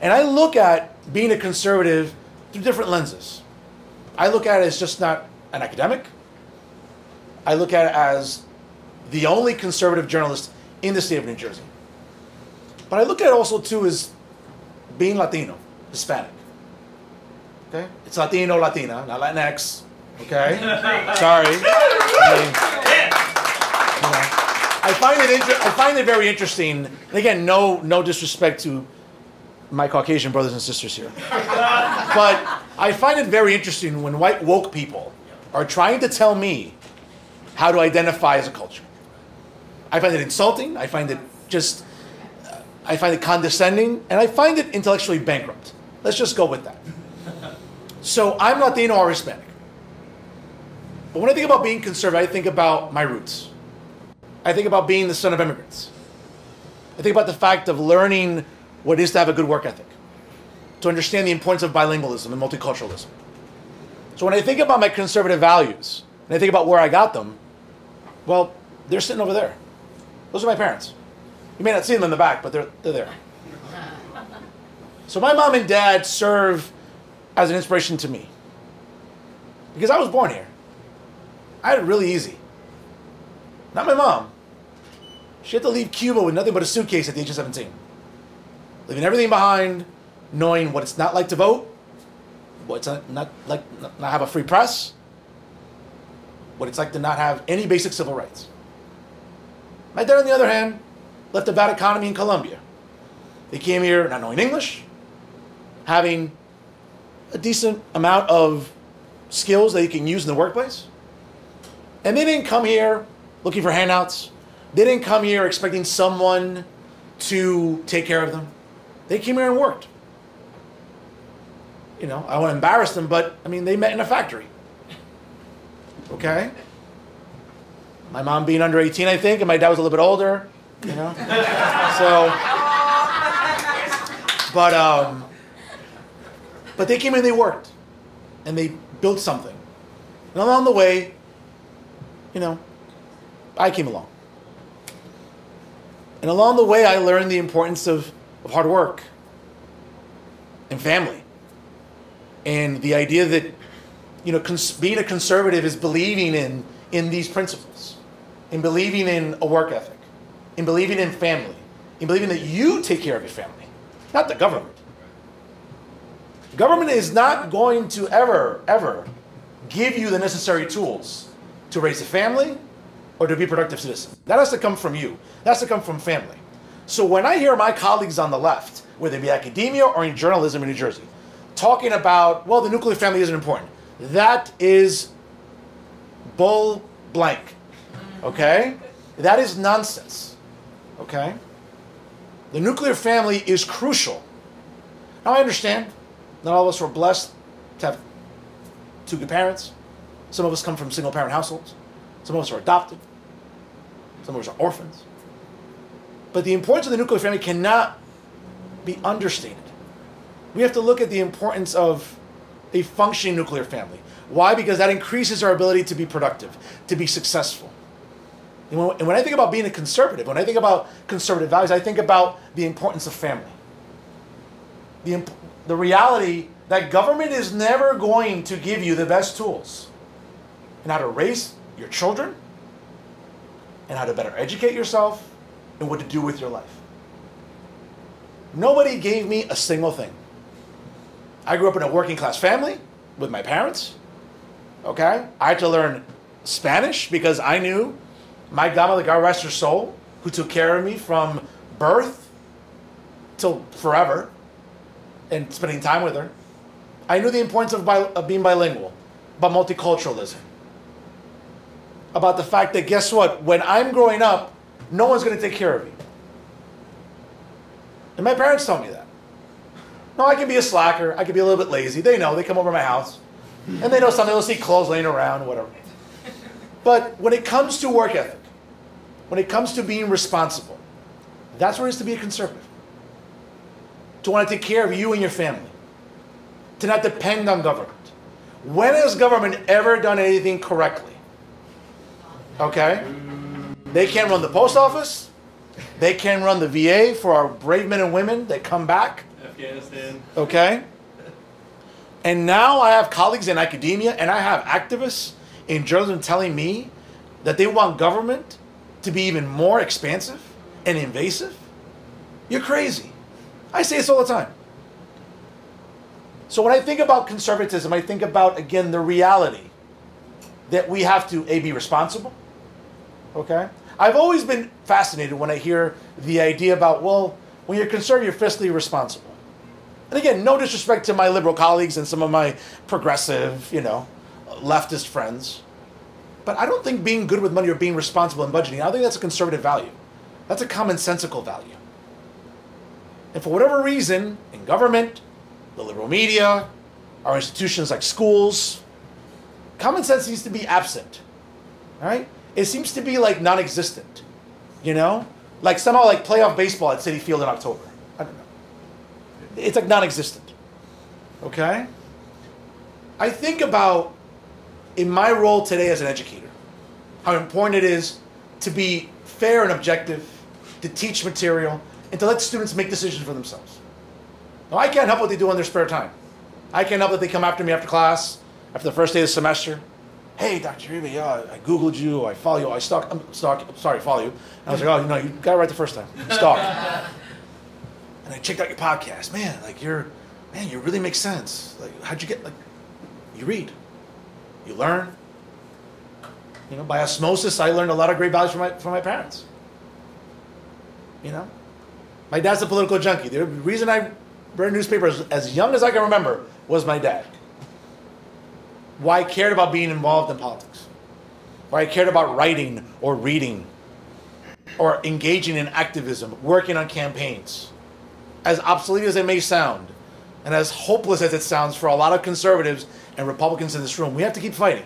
And I look at being a conservative through different lenses. I look at it as just not an academic. I look at it as the only conservative journalist in the state of New Jersey. But I look at it also too as being Latino, Hispanic. Okay? It's Latino, Latina, not Latinx. Okay? Sorry. I, mean, I find it inter- I find it very interesting. Again, no no disrespect to my Caucasian brothers and sisters here. but I find it very interesting when white woke people are trying to tell me how to identify as a culture. I find it insulting. I find it just, I find it condescending, and I find it intellectually bankrupt. Let's just go with that. So I'm Latino or Hispanic. But when I think about being conservative, I think about my roots. I think about being the son of immigrants. I think about the fact of learning what it is to have a good work ethic, to understand the importance of bilingualism and multiculturalism. So when I think about my conservative values, and I think about where I got them, well, they're sitting over there. Those are my parents. You may not see them in the back, but they're, they're there. So my mom and dad serve as an inspiration to me. Because I was born here. I had it really easy. Not my mom. She had to leave Cuba with nothing but a suitcase at the age of 17. Leaving everything behind, knowing what it's not like to vote, what it's not, not like not have a free press, what it's like to not have any basic civil rights. My dad, on the other hand, left a bad economy in Colombia. They came here not knowing English, having a decent amount of skills that you can use in the workplace. And they didn't come here looking for handouts. They didn't come here expecting someone to take care of them. They came here and worked. You know, I want to embarrass them, but I mean, they met in a factory. Okay? My mom being under 18, I think, and my dad was a little bit older, you know? so, but, um, but they came in, they worked, and they built something. And along the way, you know, I came along. And along the way, I learned the importance of, of hard work and family. And the idea that, you know, cons- being a conservative is believing in, in these principles, in believing in a work ethic, in believing in family, in believing that you take care of your family, not the government. Government is not going to ever, ever give you the necessary tools to raise a family or to be productive citizen. That has to come from you. That has to come from family. So when I hear my colleagues on the left, whether it be academia or in journalism in New Jersey, talking about, well, the nuclear family isn't important, that is bull blank. Okay? That is nonsense. Okay? The nuclear family is crucial. Now I understand. Not all of us were blessed to have two good parents. Some of us come from single parent households. Some of us are adopted. Some of us are orphans. But the importance of the nuclear family cannot be understated. We have to look at the importance of a functioning nuclear family. Why? Because that increases our ability to be productive, to be successful. And when, and when I think about being a conservative, when I think about conservative values, I think about the importance of family. The, imp- the reality that government is never going to give you the best tools in how to raise your children and how to better educate yourself and what to do with your life. Nobody gave me a single thing. I grew up in a working class family with my parents. Okay? I had to learn Spanish because I knew my grandmother, God rest her soul, who took care of me from birth till forever and spending time with her. I knew the importance of, bi- of being bilingual, about multiculturalism, about the fact that guess what? When I'm growing up, no one's going to take care of me. And my parents told me that. No, I can be a slacker. I can be a little bit lazy. They know. They come over my house. And they know something. They'll see clothes laying around, whatever. But when it comes to work ethic, when it comes to being responsible, that's where it is to be a conservative. To want to take care of you and your family. To not depend on government. When has government ever done anything correctly? Okay? They can't run the post office. They can run the VA for our brave men and women that come back. Afghanistan. Okay? And now I have colleagues in academia and I have activists in journalism telling me that they want government to be even more expansive and invasive. You're crazy. I say this all the time. So when I think about conservatism, I think about, again, the reality that we have to, A, be responsible. Okay? I've always been fascinated when I hear the idea about, well, when you're conservative, you're fiscally responsible. And again, no disrespect to my liberal colleagues and some of my progressive, you know, leftist friends. But I don't think being good with money or being responsible in budgeting, I don't think that's a conservative value. That's a commonsensical value. And for whatever reason, in government, the liberal media, our institutions like schools, common sense seems to be absent. Right? It seems to be like non-existent. You know? Like somehow like playoff baseball at Citi Field in October. I don't know. It's like non-existent. Okay? I think about in my role today as an educator, how important it is to be fair and objective, to teach material, and to let students make decisions for themselves. Now, I can't help what they do on their spare time. I can't help that they come after me after class, after the first day of the semester. Hey, Dr. Uribe, yeah, uh, I Googled you, I follow you, I stalk, I'm stalk, sorry, follow you. And I was like, oh, you know, you got it right the first time. Stalk. and I checked out your podcast. Man, like you're, man, you really make sense. Like, how'd you get, like, you read, you learn. You know, by osmosis, I learned a lot of great values from my, from my parents. You know? My dad's a political junkie. The reason I read newspapers as young as I can remember was my dad. Why I cared about being involved in politics. Why I cared about writing or reading or engaging in activism, working on campaigns. As obsolete as it may sound, and as hopeless as it sounds for a lot of conservatives and Republicans in this room, we have to keep fighting.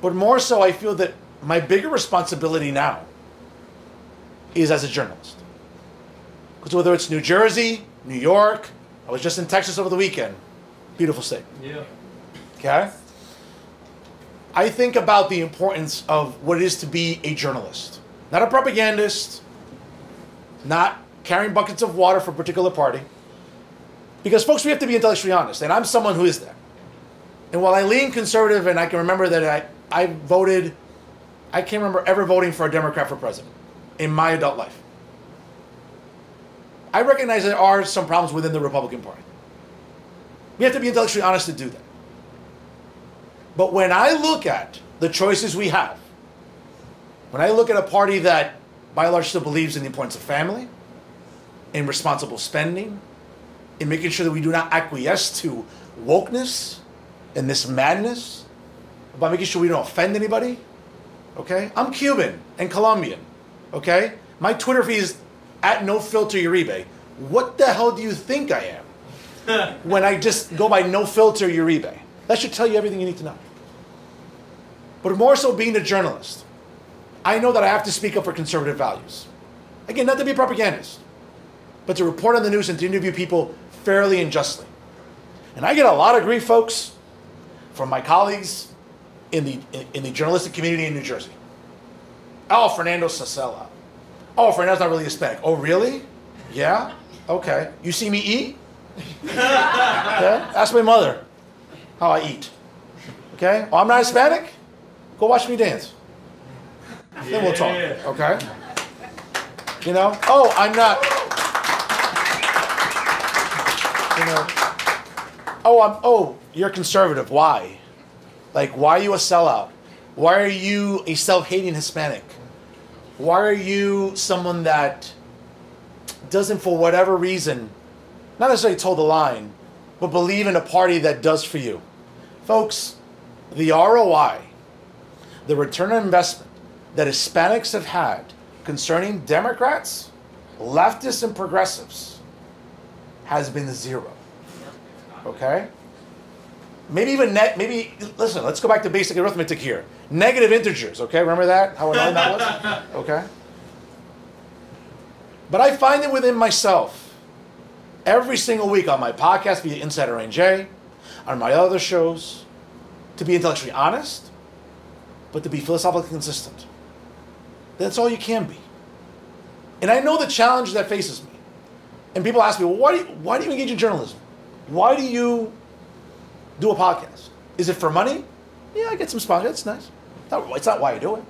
But more so, I feel that my bigger responsibility now is as a journalist. Because whether it's New Jersey, New York, I was just in Texas over the weekend, beautiful state. Yeah. Okay? I think about the importance of what it is to be a journalist, not a propagandist, not carrying buckets of water for a particular party. Because, folks, we have to be intellectually honest, and I'm someone who is that. And while I lean conservative, and I can remember that I, I voted, I can't remember ever voting for a Democrat for president in my adult life. I recognize there are some problems within the Republican Party. We have to be intellectually honest to do that. But when I look at the choices we have, when I look at a party that by and large still believes in the importance of family, in responsible spending, in making sure that we do not acquiesce to wokeness and this madness, about making sure we don't offend anybody. Okay? I'm Cuban and Colombian. Okay? My Twitter feed is at no filter Uribe. What the hell do you think I am? when I just go by no filter Uribe. That should tell you everything you need to know. But more so being a journalist, I know that I have to speak up for conservative values. Again, not to be a propagandist, but to report on the news and to interview people fairly and justly. And I get a lot of grief, folks, from my colleagues in the, in the journalistic community in New Jersey. Oh, Fernando a sellout. Oh, Fernando's not really Hispanic. Oh, really? Yeah? Okay. You see me eat? Yeah? Ask my mother how I eat. Okay? Oh, I'm not Hispanic? Go watch me dance. Then we'll talk. Okay? You know? Oh, I'm not. You know? Oh, I'm. Oh, you're conservative. Why? Like, why are you a sellout? Why are you a self-hating Hispanic? Why are you someone that doesn't, for whatever reason, not necessarily toe the line, but believe in a party that does for you? Folks, the ROI, the return on investment that Hispanics have had concerning Democrats, leftists, and progressives has been zero. Okay? Maybe even net, maybe, listen, let's go back to basic arithmetic here. Negative integers, okay? Remember that? How annoying that was? Okay? But I find it within myself every single week on my podcast via Insider NJ, on my other shows, to be intellectually honest, but to be philosophically consistent. That's all you can be. And I know the challenge that faces me. And people ask me, well, why do you, why do you engage in journalism? Why do you do a podcast? Is it for money? Yeah, I get some sponsors. That's nice. Not, it's not why I do it.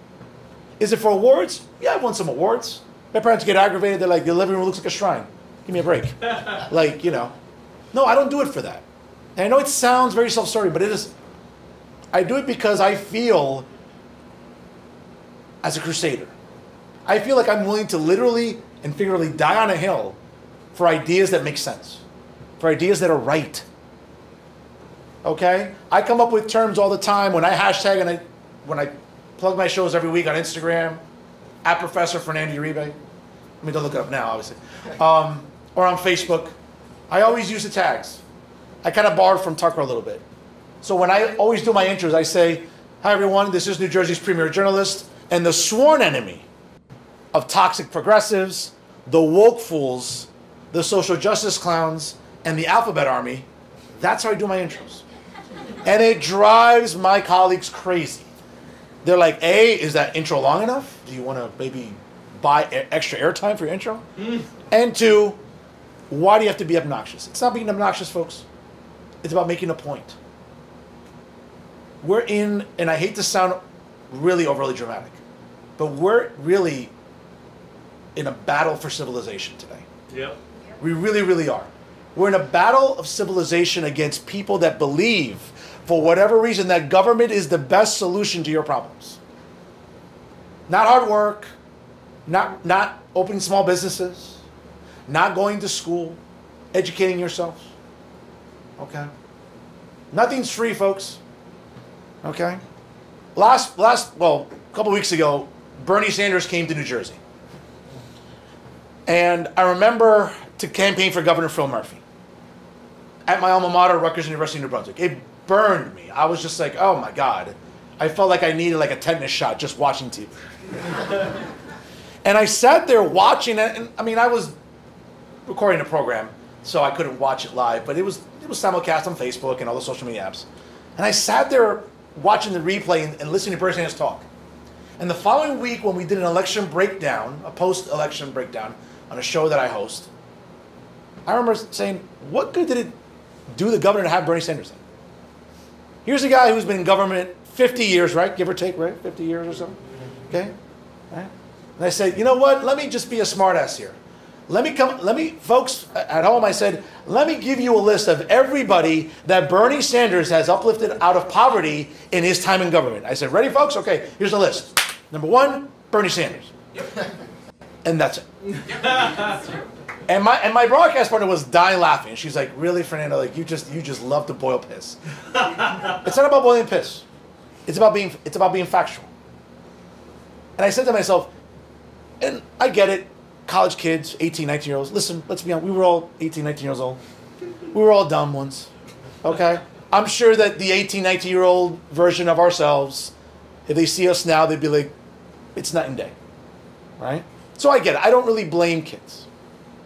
Is it for awards? Yeah, I've won some awards. My parents get aggravated. They're like, the living room looks like a shrine. Give me a break. like, you know. No, I don't do it for that. And I know it sounds very self-serving, but it is. I do it because I feel as a crusader. I feel like I'm willing to literally and figuratively die on a hill for ideas that make sense, for ideas that are right. Okay? I come up with terms all the time when I hashtag and I when I plug my shows every week on Instagram, at Professor Fernando Uribe. I mean, don't look it up now, obviously. Um, or on Facebook. I always use the tags. I kind of borrowed from Tucker a little bit. So when I always do my intros, I say, Hi everyone, this is New Jersey's premier journalist and the sworn enemy of toxic progressives, the woke fools, the social justice clowns, and the alphabet army. That's how I do my intros. And it drives my colleagues crazy. They're like, A, is that intro long enough? Do you want to maybe buy extra airtime for your intro? Mm. And two, why do you have to be obnoxious? It's not being obnoxious, folks. It's about making a point. We're in, and I hate to sound really overly dramatic, but we're really in a battle for civilization today. Yep. We really, really are. We're in a battle of civilization against people that believe, for whatever reason, that government is the best solution to your problems. Not hard work, not, not opening small businesses, not going to school, educating yourselves. Okay? Nothing's free, folks. Okay? Last, last, well, a couple weeks ago, Bernie Sanders came to New Jersey. And I remember to campaign for Governor Phil Murphy at my alma mater, Rutgers University, New Brunswick. It burned me. I was just like, oh my God. I felt like I needed like a tetanus shot just watching TV. and I sat there watching it, and I mean, I was recording a program, so I couldn't watch it live, but it was it was simulcast on Facebook and all the social media apps. And I sat there watching the replay and, and listening to Bernie Sanders talk. And the following week, when we did an election breakdown, a post-election breakdown on a show that I host, I remember saying, "What good did it do the governor to have Bernie Sanders in?" Here's a guy who's been in government 50 years, right? Give or take, right? 50 years or so. Okay? Right? And I said, you know what? Let me just be a smartass here. Let me come, let me, folks uh, at home, I said, let me give you a list of everybody that Bernie Sanders has uplifted out of poverty in his time in government. I said, ready, folks? Okay, here's the list. Number one, Bernie Sanders. And that's it. And my and my broadcast partner was dying laughing. She's like, "Really, Fernando? Like you just you just love to boil piss." it's not about boiling piss. It's about being it's about being factual. And I said to myself, and I get it, college kids, 18, 19 year olds. Listen, let's be honest, we were all 18, 19 years old. We were all dumb ones. Okay? I'm sure that the 18, 19 year old version of ourselves, if they see us now, they'd be like, it's night and day. Right? So I get it. I don't really blame kids.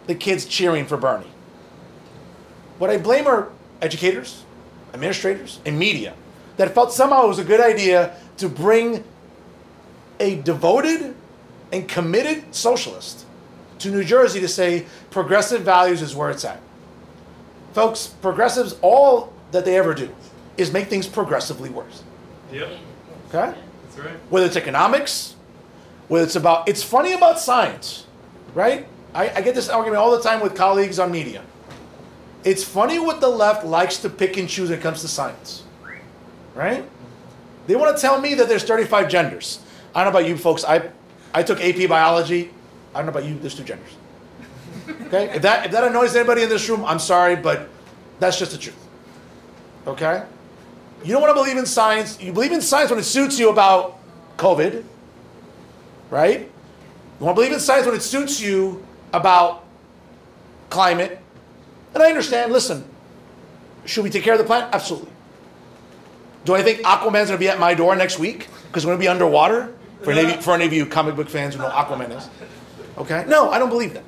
The kids cheering for Bernie. What I blame are educators, administrators, and media that felt somehow it was a good idea to bring a devoted and committed socialist to New Jersey to say progressive values is where it's at. Folks, progressives, all that they ever do is make things progressively worse. Yep. Okay? That's right. Whether it's economics, whether it's about, it's funny about science, right? I, I get this argument all the time with colleagues on media. It's funny what the left likes to pick and choose when it comes to science, right? They want to tell me that there's 35 genders. I don't know about you folks. I, I took AP biology. I don't know about you. There's two genders. Okay? If that, if that annoys anybody in this room, I'm sorry, but that's just the truth. Okay? You don't want to believe in science. You believe in science when it suits you about COVID, right? You want to believe in science when it suits you about climate. And I understand, listen, should we take care of the planet? Absolutely. Do I think Aquaman's going to be at my door next week because we're going to be underwater? For any, for any of you comic book fans who know Aquaman is. Okay? No, I don't believe that.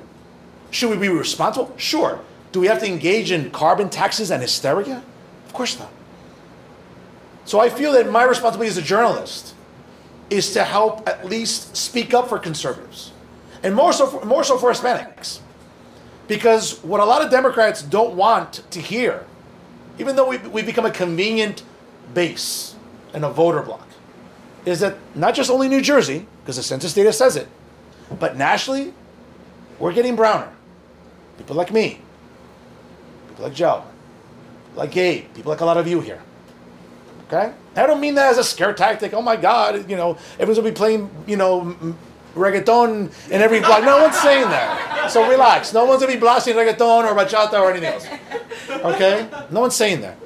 Should we be responsible? Sure. Do we have to engage in carbon taxes and hysteria? Of course not. So I feel that my responsibility as a journalist is to help at least speak up for conservatives, and more so for, more so for Hispanics, because what a lot of Democrats don't want to hear, even though we we become a convenient base and a voter block, is that not just only New Jersey, because the census data says it, but nationally, we're getting browner. People like me, people like Jo, like Gabe, people like a lot of you here. Okay? I don't mean that as a scare tactic. Oh my God, you know, everyone's gonna be playing, you know, reggaeton in every block. No one's saying that. So relax. No one's gonna be blasting reggaeton or bachata or anything else. Okay? No one's saying that.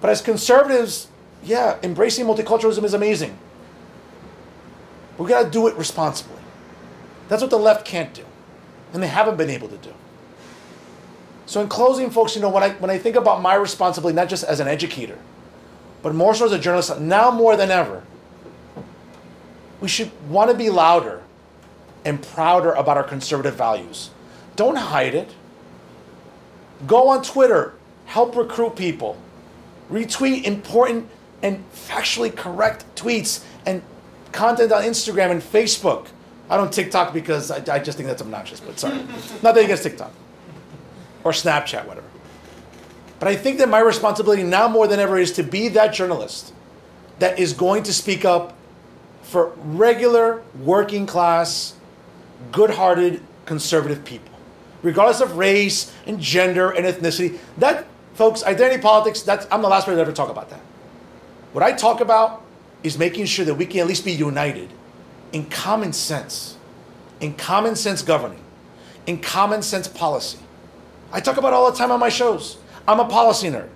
But as conservatives, yeah, embracing multiculturalism is amazing. We gotta do it responsibly. That's what the left can't do. And they haven't been able to do. So in closing, folks, you know, when I when I think about my responsibility, not just as an educator, but more so as a journalist, now more than ever, we should want to be louder and prouder about our conservative values. Don't hide it. Go on Twitter, help recruit people, retweet important and factually correct tweets content on Instagram and Facebook. I don't TikTok because I, I just think that's obnoxious, but sorry. not that Nothing against TikTok or Snapchat, whatever. But I think that my responsibility now more than ever is to be that journalist that is going to speak up for regular, working class, good hearted, conservative people, regardless of race and gender and ethnicity. That, folks, identity politics, that's, I'm the last person to ever talk about that. What I talk about is making sure that we can at least be united in common sense, in common sense governing, in common sense policy. I talk about all the time on my shows. I'm a policy nerd.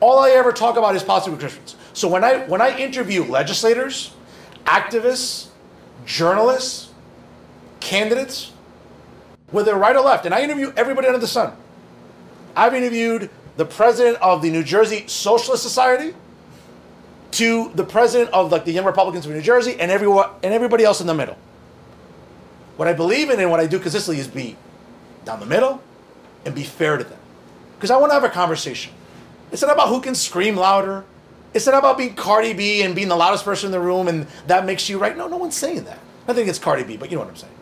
All I ever talk about is policy with Christians. So when I when I interview legislators, activists, journalists, candidates, whether right or left, and I interview everybody under the sun. I've interviewed the president of the New Jersey Socialist Society to the president of like the Young Republicans of New Jersey and everyone and everybody else in the middle. What I believe in and what I do consistently is be down the middle and be fair to them. Because I want to have a conversation. It's not about who can scream louder. It's not about being Cardi B and being the loudest person in the room and that makes you right. No, no one's saying that. I think it's Cardi B, but you know what I'm saying.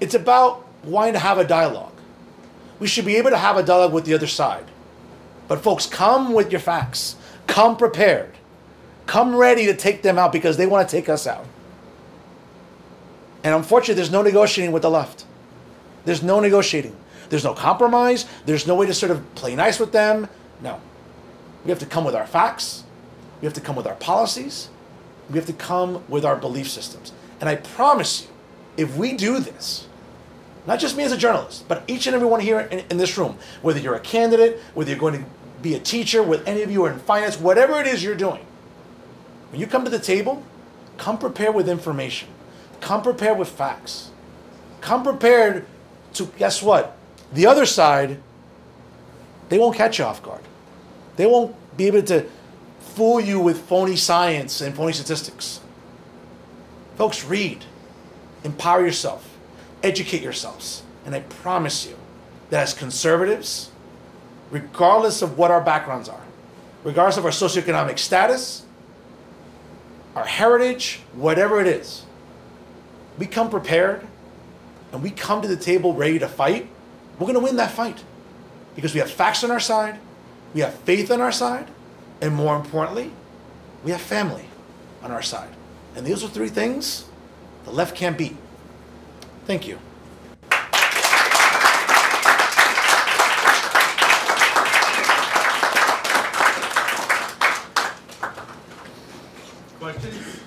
It's about wanting to have a dialogue. We should be able to have a dialogue with the other side. But folks, come with your facts. Come prepared. Come ready to take them out because they want to take us out. And unfortunately, there's no negotiating with the left. There's no negotiating. There's no compromise. There's no way to sort of play nice with them. No. We have to come with our facts. We have to come with our policies. We have to come with our belief systems. And I promise you, if we do this, not just me as a journalist, but each and every one here in, in this room, whether you're a candidate, whether you're going to be a teacher, with any of you are in finance, whatever it is you're doing, when you come to the table, come prepared with information. Come prepared with facts. Come prepared to, guess what? The other side, they won't catch you off guard. They won't be able to fool you with phony science and phony statistics. Folks, read, empower yourself, educate yourselves. And I promise you that as conservatives, regardless of what our backgrounds are, regardless of our socioeconomic status, our heritage, whatever it is, we come prepared and we come to the table ready to fight, we're going to win that fight. Because we have facts on our side, we have faith on our side, and more importantly, we have family on our side. And those are three things the left can't beat. Thank you. Questions?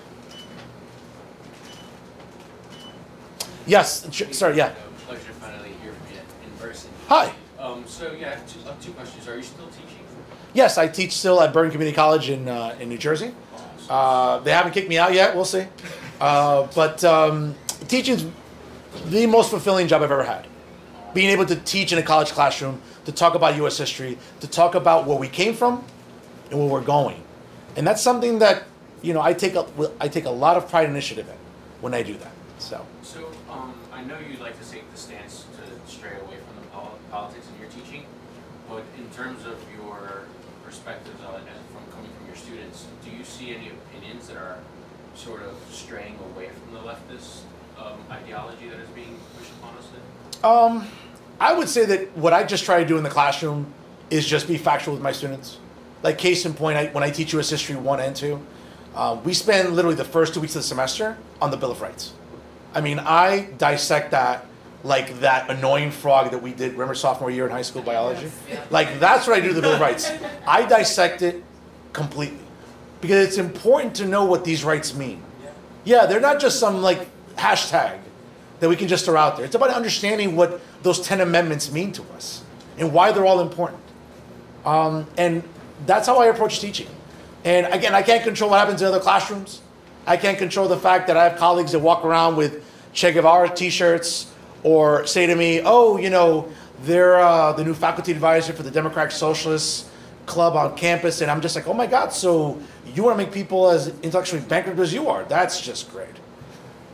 Yes, sorry, yeah. Pleasure finally you in person. Hi. Um, so yeah, two, two questions. Are you still teaching? Yes, I teach still at Bergen Community College in, uh, in New Jersey. Uh, they haven't kicked me out yet. We'll see. Uh, but um, teaching's the most fulfilling job I've ever had. Being able to teach in a college classroom, to talk about U.S. history, to talk about where we came from and where we're going, and that's something that you know I take a I take a lot of pride and initiative in when I do that. So So I know you'd like to take the stance to stray away from the pol- politics in your teaching, but in terms of your pers- perspectives on it from coming from your students, do you see any opinions that are sort of straying away from the leftist um, ideology that is being pushed upon us then? Um, I would say that what I just try to do in the classroom is just be factual with my students. Like case in point, I, when I teach U.S. History one and two, um, we spend literally the first two weeks of the semester on the Bill of Rights. I mean, I dissect that like that annoying frog that we did. Remember sophomore year in high school biology? Like that's what I do to the Bill of Rights. I dissect it completely because it's important to know what these rights mean. Yeah, they're not just some like hashtag that we can just throw out there. It's about understanding what those 10 amendments mean to us and why they're all important. Um, and that's how I approach teaching. And again, I can't control what happens in other classrooms. I can't control the fact that I have colleagues that walk around with Che Guevara t-shirts or say to me, oh, you know, they're uh, the new faculty advisor for the Democratic Socialists Club on campus. And I'm just like, oh my God, so you want to make people as intellectually bankrupt as you are. That's just great.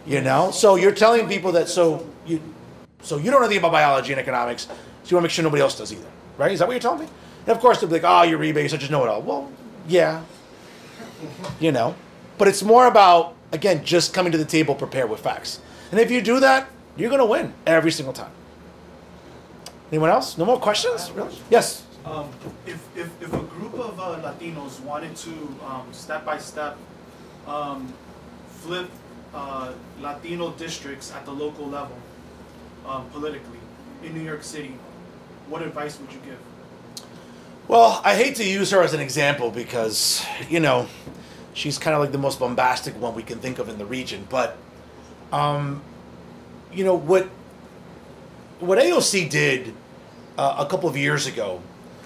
You know? So you're telling people that, so you, so you don't know anything about biology and economics, so you want to make sure nobody else does either. Right? Is that what you're telling me? And of course, they'll be like, oh, you're you're such a know-it-all. Well, yeah. You know? But it's more about, again, just coming to the table prepared with facts. And if you do that, you're going to win every single time. Anyone else? No more questions? Really? Yes. Um, if, if, if a group of uh, Latinos wanted to um, step by step um, flip uh, Latino districts at the local level um, politically in New York City, what advice would you give? Well, I hate to use her as an example because, you know, she's kind of like the most bombastic one we can think of in the region. But, um, you know, what what AOC did uh, a couple of years ago,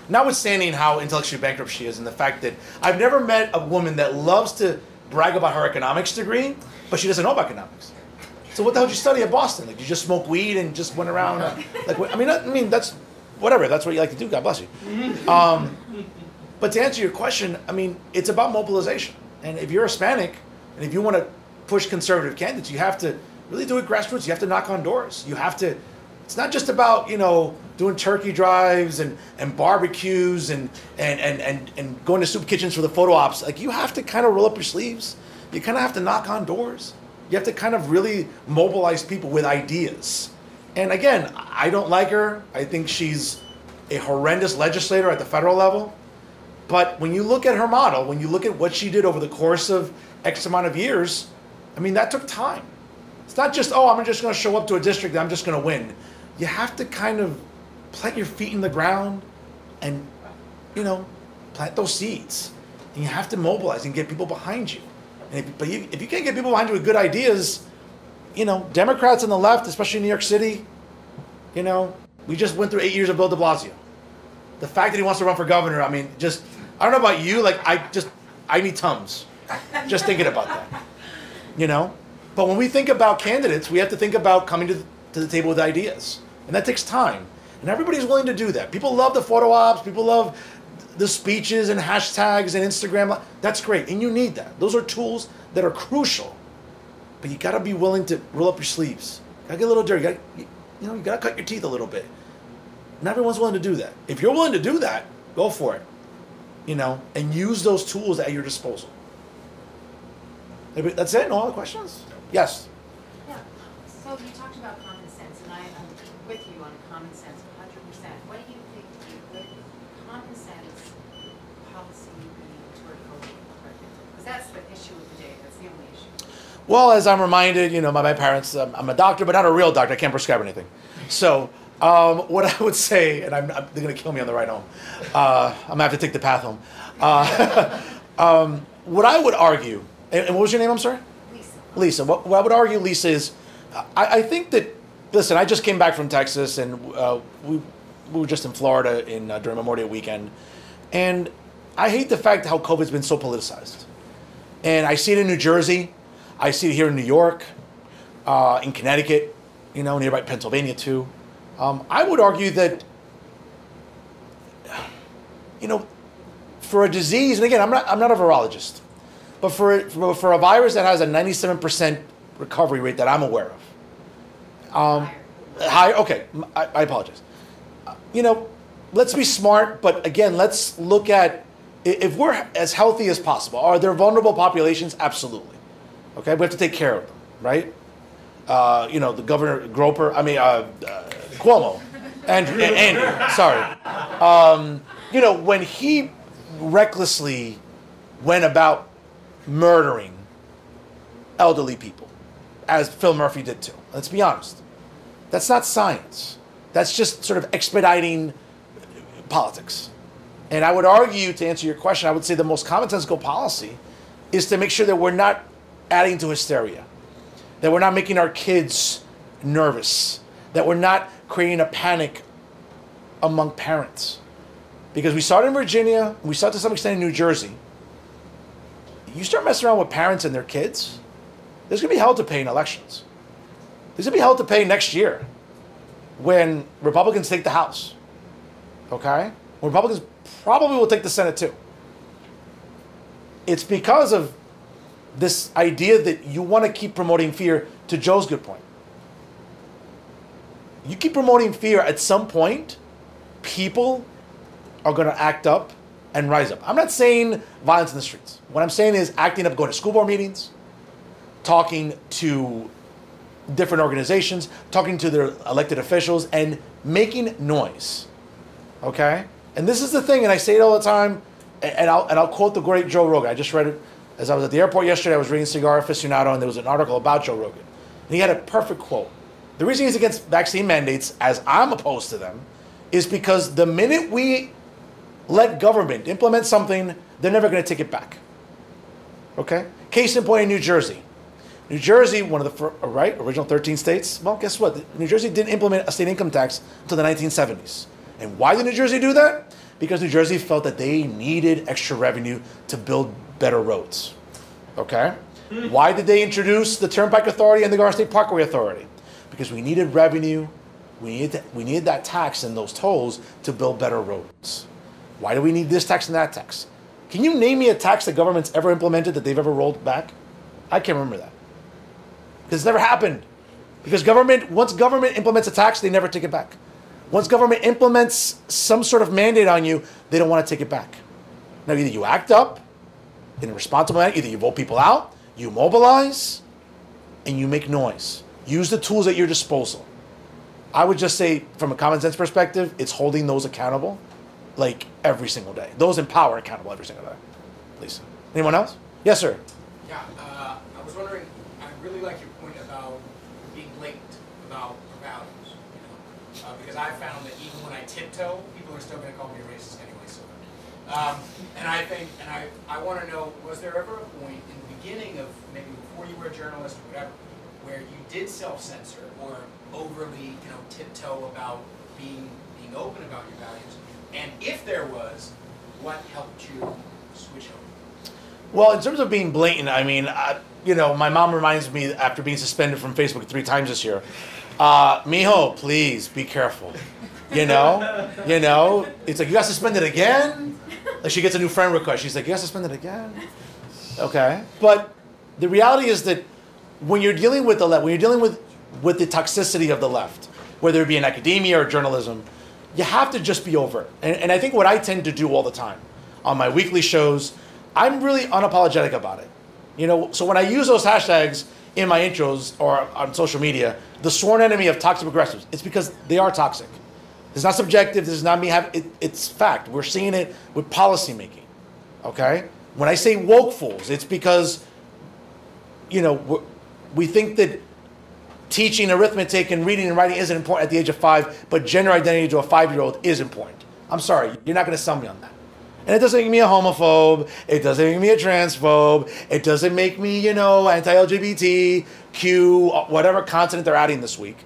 notwithstanding how intellectually bankrupt she is, and the fact that I've never met a woman that loves to brag about her economics degree, but she doesn't know about economics. So what the hell did you study at Boston? Like you just smoke weed and just went around? like I mean, I mean that's whatever. That's what you like to do. God bless you. Um, but to answer your question, I mean, it's about mobilization. And if you're Hispanic, and if you want to push conservative candidates, you have to really do it grassroots. You have to knock on doors. You have to. It's not just about you know doing turkey drives and, and barbecues and, and, and, and, and going to soup kitchens for the photo ops. Like you have to kind of roll up your sleeves. You kind of have to knock on doors. You have to kind of really mobilize people with ideas. And again, I don't like her. I think she's a horrendous legislator at the federal level. But when you look at her model, when you look at what she did over the course of X amount of years, I mean, that took time. It's not just, oh, I'm just going to show up to a district I'm just going to win. You have to kind of plant your feet in the ground and, you know, plant those seeds. And you have to mobilize and get people behind you. And if, but you, if you can't get people behind you with good ideas, you know, Democrats on the left, especially in New York City, you know, we just went through eight years of Bill de Blasio. The fact that he wants to run for governor, I mean, just, I don't know about you, like, I just, I need Tums. Just thinking about that. You know? But when we think about candidates, we have to think about coming to the, to the table with ideas. And that takes time. And everybody's willing to do that. People love the photo ops, people love the speeches and hashtags and Instagram. That's great. And you need that. Those are tools that are crucial. But you got to be willing to roll up your sleeves. Got to get a little dirty. You, gotta, you, you know, you got to cut your teeth a little bit. Not everyone's willing to do that. If you're willing to do that, go for it. You know, and use those tools at your disposal. That's it. No other questions? Yes. Yeah, so you talked about common sense, and I, I'm with you on common sense, hundred percent. What do you think a good common sense policy would be toward COVID? Because that's the issue of the day, that's the only issue. Well, as I'm reminded, you know, by my parents, um, I'm a doctor, but not a real doctor. I can't prescribe anything. So, um, what I would say, and I'm, they're going to kill me on the ride home. Uh, I'm going to have to take the PATH home. Uh, um, what I would argue, and, and what was your name? I'm sorry? Lisa, Lisa. What, what I would argue, Lisa, is I, I think that, listen, I just came back from Texas and uh, we, we were just in Florida in, uh, during Memorial Day weekend. And I hate the fact how COVID's been so politicized. And I see it in New Jersey. I see it here in New York, uh, in Connecticut, you know, nearby Pennsylvania too. Um, I would argue that, you know, for a disease, and again, I'm not, I'm not a virologist, but for, for, for a virus that has a 97% recovery rate that I'm aware of, um, higher. okay, I apologize. Uh, You know, let's be smart, but again, let's look at If we're as healthy as possible, are there vulnerable populations? Absolutely. Okay, we have to take care of them, right? Uh, you know, the governor Groper, I mean, uh, uh, Cuomo, Andrew, A- Andy, sorry. Um, you know, when he recklessly went about murdering elderly people, as Phil Murphy did too. Let's be honest. That's not science. That's just sort of expediting politics. And I would argue, to answer your question, I would say the most commonsensical policy is to make sure that we're not adding to hysteria, that we're not making our kids nervous, that we're not creating a panic among parents. Because we it in Virginia, we saw it to some extent in New Jersey. You start messing around with parents and their kids, there's going to be hell to pay in elections. There's going to be hell to pay next year when Republicans take the House. Okay? When Republicans probably will take the Senate too. It's because of this idea that you want to keep promoting fear, to Jo's good point. You keep promoting fear, at some point, people are going to act up and rise up. I'm not saying violence in the streets. What I'm saying is acting up, going to school board meetings, talking to different organizations, talking to their elected officials, and making noise. Okay? And this is the thing, and I say it all the time, and I'll, and I'll quote the great Joe Rogan. I just read it as I was at the airport yesterday. I was reading Cigar Aficionado, and there was an article about Joe Rogan. And he had a perfect quote. The reason he's against vaccine mandates, as I'm opposed to them, is because the minute we let government implement something, they're never going to take it back. Okay? Case in point in New Jersey. New Jersey, one of the uh, right original 13 states. Well, guess what? New Jersey didn't implement a state income tax until the 1970s. And why did New Jersey do that? Because New Jersey felt that they needed extra revenue to build better roads. Okay? Why did they introduce the Turnpike Authority and the Garden State Parkway Authority? Because we needed revenue, we needed, that, we needed that tax and those tolls to build better roads. Why do we need this tax and that tax? Can you name me a tax the government's ever implemented that they've ever rolled back? I can't remember that. Because it's never happened. Because government, once government implements a tax, they never take it back. Once government implements some sort of mandate on you, they don't want to take it back. Now, either you act up in a responsible manner, either you vote people out, you mobilize, and you make noise. Use the tools at your disposal. I would just say, from a common sense perspective, it's holding those accountable like every single day. Those in power accountable every single day. Please. Anyone else? Yes, sir. Yeah, uh, I was wondering, I really like your point about being blatant about values, you know? Uh, because I found that even when I tiptoe, people are still gonna call me a racist anyway, so. Um, and I think, and I, I wanna know, was there ever a point in the beginning of, maybe before you were a journalist or whatever, where you did self-censor or overly, you know, tiptoe about being, being open about your values? And if there was, what helped you switch over? Well, in terms of being blatant, I mean, I, you know, my mom reminds me after being suspended from Facebook three times this year, uh, Mijo, please be careful. You know, you know, it's like you got suspended again. Like she gets a new friend request. She's like, you got suspended again. Okay, but the reality is that when you're dealing with the left, when you're dealing with with the toxicity of the left, whether it be in academia or journalism, you have to just be overt. And, and I think what I tend to do all the time on my weekly shows, I'm really unapologetic about it. You know, so when I use those hashtags in my intros or on social media, the sworn enemy of toxic progressives, it's because they are toxic. It's not subjective. This is not me. Have it, it's fact. We're seeing it with policy making. Okay. When I say woke fools, it's because you know we think that teaching arithmetic and reading and writing isn't important at the age of five, but gender identity to a five-year-old is important. I'm sorry, you're not going to sell me on that. And it doesn't make me a homophobe. It doesn't make me a transphobe. It doesn't make me, you know, anti-LGBT, Q, whatever consonant they're adding this week.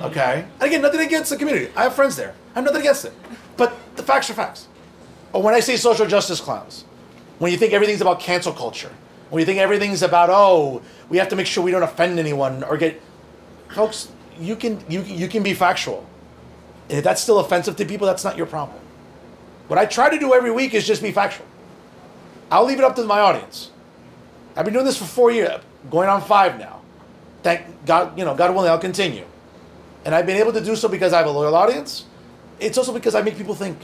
Okay. And again, nothing against the community. I have friends there. I have nothing against it. But the facts are facts. Or when I say social justice clowns, when you think everything's about cancel culture, when you think everything's about oh, we have to make sure we don't offend anyone or get, folks, you can you you can be factual. And if that's still offensive to people, that's not your problem. What I try to do every week is just be factual. I'll leave it up to my audience. I've been doing this for four years, going on five now. Thank God, you know, God willing, I'll continue. And I've been able to do so because I have a loyal audience. It's also because I make people think.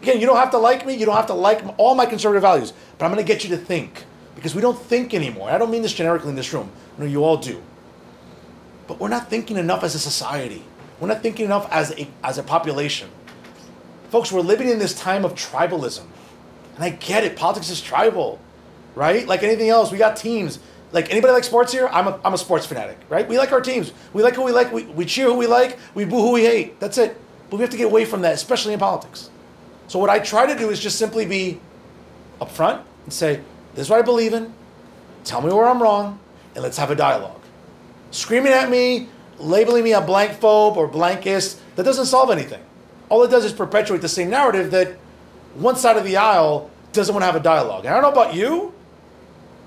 Again, you don't have to like me. You don't have to like all my conservative values. But I'm going to get you to think because we don't think anymore. I don't mean this generically in this room. No, you all do. But we're not thinking enough as a society. We're not thinking enough as a as a population. Folks, we're living in this time of tribalism. And I get it. Politics is tribal, right? Like anything else, we got teams. Like anybody like sports here? I'm a, I'm a sports fanatic, right? We like our teams. We like who we like. We, we cheer who we like. We boo who we hate. That's it. But we have to get away from that, especially in politics. So what I try to do is just simply be upfront and say, this is what I believe in. Tell me where I'm wrong, and let's have a dialogue. Screaming at me, labeling me a blank phobe or blankist, that doesn't solve anything. All it does is perpetuate the same narrative that one side of the aisle doesn't want to have a dialogue. And I don't know about you,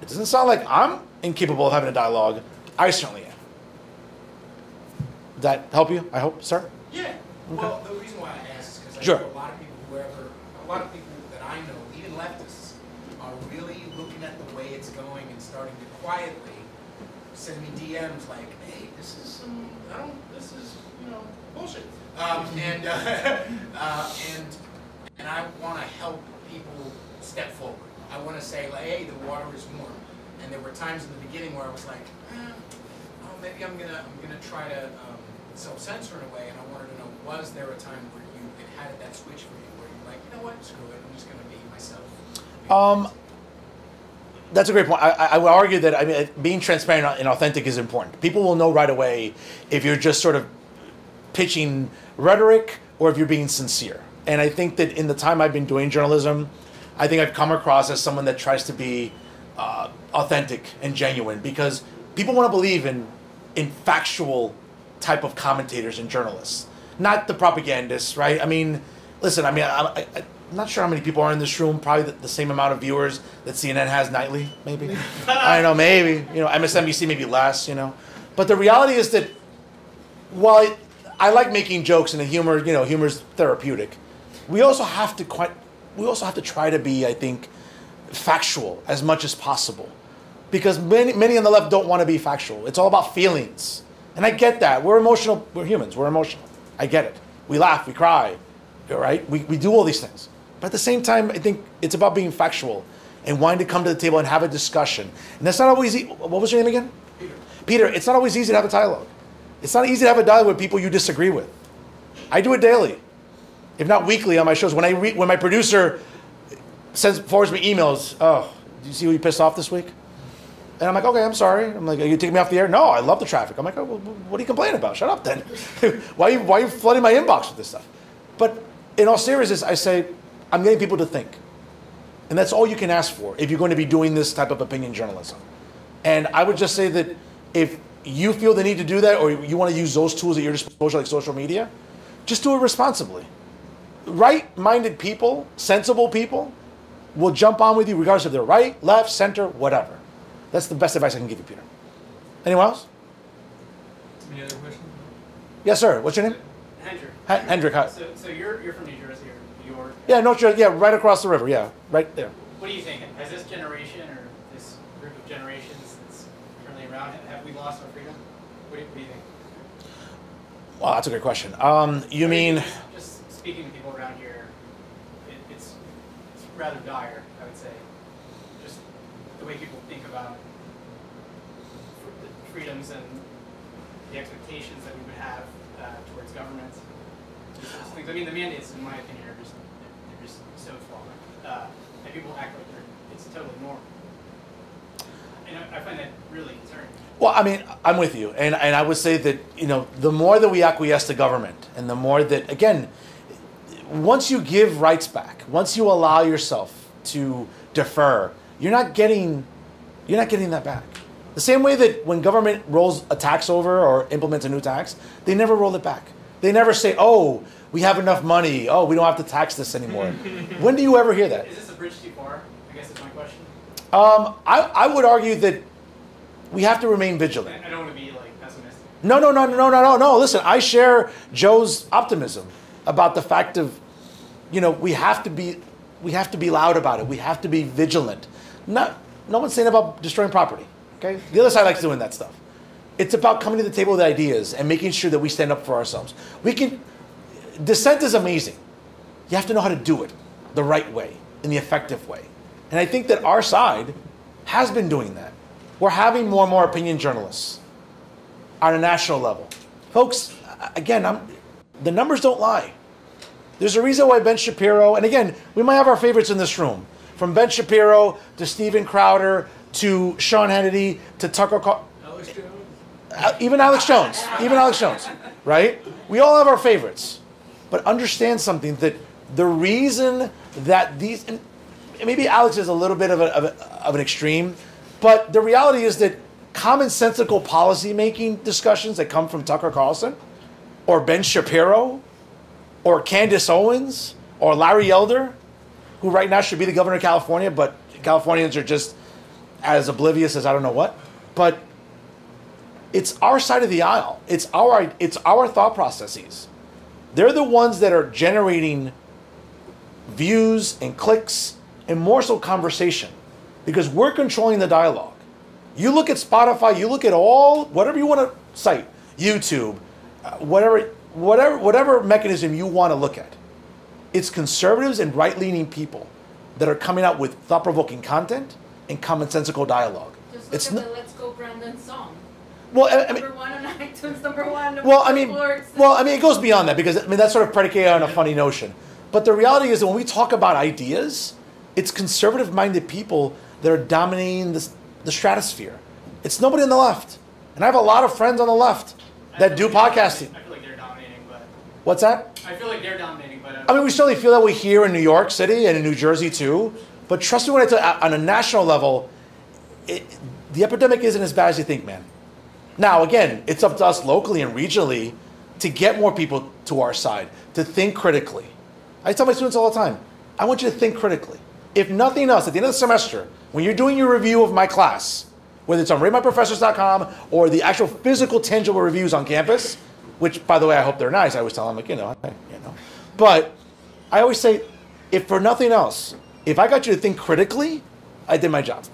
it doesn't sound like I'm incapable of having a dialogue. I certainly am. Does that help you? I hope, sir? Yeah. Well, the reason why I ask is because I Sure. know a lot of people, whoever, a lot of people that I know, even leftists, are really looking at the way it's going and starting to quietly send me DMs like, "Hey, this is some, I don't, this is, you know, bullshit." Um, and uh, uh, and and I want to help people step forward. I want to say like, "Hey, the water is warm." And there were times in the beginning where I was like, eh, oh, maybe I'm gonna I'm gonna try to um, self-censor in a way, and I wanted to know was there a time where you had that switch for you where you're like, you know what, screw it, I'm just gonna be myself. Um, that's a great point. I, I would argue that I mean, being transparent and authentic is important. People will know right away if you're just sort of pitching rhetoric or if you're being sincere. And I think that in the time I've been doing journalism, I think I've come across as someone that tries to be uh, authentic and genuine because people want to believe in in factual type of commentators and journalists, not the propagandists, right? I mean, listen, I mean, I, I, I'm not sure how many people are in this room. Probably the, the same amount of viewers that CNN has nightly, maybe. I don't know, maybe. You know, MSNBC maybe less. You know, but the reality is that while it, I like making jokes and the humor, you know, humor's therapeutic. We also have to quite, we also have to try to be, I think, factual as much as possible, because many many on the left don't want to be factual. It's all about feelings, and I get that. We're emotional. We're humans. We're emotional. I get it. We laugh. We cry. Right? We we do all these things, but at the same time, I think it's about being factual and wanting to come to the table and have a discussion. And that's not always. easy. what was your name again? Peter. Peter, it's not always easy to have a dialogue. It's not easy to have a dialogue with people you disagree with. I do it daily, if not weekly, on my shows. When I re- when my producer sends forwards me emails, oh, do you see who you pissed off this week? And I'm like, okay, I'm sorry. I'm like, are you taking me off the air? No, I love the traffic. I'm like, oh, well, what are you complaining about? Shut up then. why, are you, why are you flooding my inbox with this stuff? But in all seriousness, I say, I'm getting people to think. And that's all you can ask for if you're going to be doing this type of opinion journalism. And I would just say that if you feel the need to do that or you want to use those tools at your disposal, like social media, just do it responsibly. Right minded people, sensible people, will jump on with you regardless if they're right, left, center, whatever. That's the best advice I can give you, Peter. Anyone else? Any other questions? Yes, sir. What's your name? Hendrick. Hi- Hendrick, hi. So, so you're, you're from New Jersey or New York. Yeah, North Jersey. Yeah, right across the river. Yeah, right there. What do you think? Has this generation or this group of generations that's currently around, have we lost our freedom? What do you, what do you think? Wow, that's a great question. Um, you I mean? Just, just speaking to people around here, it, it's, it's rather dire, I would say. Just the way people think about the freedoms and the expectations that we would have uh, towards government. These sorts of things. I mean, the mandates, in my opinion, are just they're just so flawed, uh, and people act like it's totally normal. And I, I find that really concerning. Well, I mean, I'm with you, and and I would say that you know the more that we acquiesce to government, and the more that again, once you give rights back, once you allow yourself to defer, you're not getting, you're not getting that back. The same way that when government rolls a tax over or implements a new tax, they never roll it back. They never say, "Oh, we have enough money. Oh, we don't have to tax this anymore." when do you ever hear that? Is this a bridge too far? I guess is my question. Um, I, I would argue that we have to remain vigilant. I, don't want to be like pessimistic. No, no, no, no, no, no, no. Listen, I share Jo's optimism about the fact of, you know, we have to be, we have to be loud about it. We have to be vigilant. Not, no one's saying about destroying property. Okay, the other side likes doing that stuff. It's about coming to the table with ideas and making sure that we stand up for ourselves. We can, dissent is amazing. You have to know how to do it. the right way, in the effective way. And I think that our side has been doing that. We're having more and more opinion journalists on a national level. Folks, again, I'm, the numbers don't lie. There's a reason why Ben Shapiro, and again, we might have our favorites in this room, from Ben Shapiro to Steven Crowder to Sean Hannity to Tucker Carlson. Uh, even Alex Jones, even Alex Jones, right? We all have our favorites, but understand something that the reason that these, and maybe Alex is a little bit of, a, of, a, of an extreme, but the reality is that commonsensical policy making discussions that come from Tucker Carlson, or Ben Shapiro, or Candace Owens, or Larry Elder, who right now should be the governor of California, but Californians are just as oblivious as I don't know what. But it's our side of the aisle. It's our it's our thought processes. They're the ones that are generating views and clicks and more so conversation because we're controlling the dialogue. You look at Spotify, you look at all whatever you want to cite, YouTube, uh, whatever whatever whatever mechanism you want to look at. It's conservatives and right-leaning people that are coming out with thought-provoking content and commonsensical dialogue. Just look It's at the Let's Go Brandon song. Well, I, I mean, Number one on iTunes, number one. well, I mean, well, I mean, it goes beyond that because I mean that's sort of predicated on a funny notion. But the reality is that when we talk about ideas, it's conservative-minded people that are dominating the, the stratosphere. It's nobody on the left, and I have a lot of friends on the left that do podcasting. I feel like they're dominating, but What's that? I feel like they're dominating, but. Uh, I mean, we certainly feel that way here in New York City and in New Jersey too. But trust me when I tell you, on a national level, it, the epidemic isn't as bad as you think, man. Now, again, it's up to us locally and regionally to get more people to our side, to think critically. I tell my students all the time, I want you to think critically. If nothing else, at the end of the semester, when you're doing your review of my class, whether it's on ratemyprofessors.com or the actual physical, tangible reviews on campus, which, by the way, I hope they're nice. I always tell them, like, you know, hey, you know. But I always say, if for nothing else, if I got you to think critically, I did my job.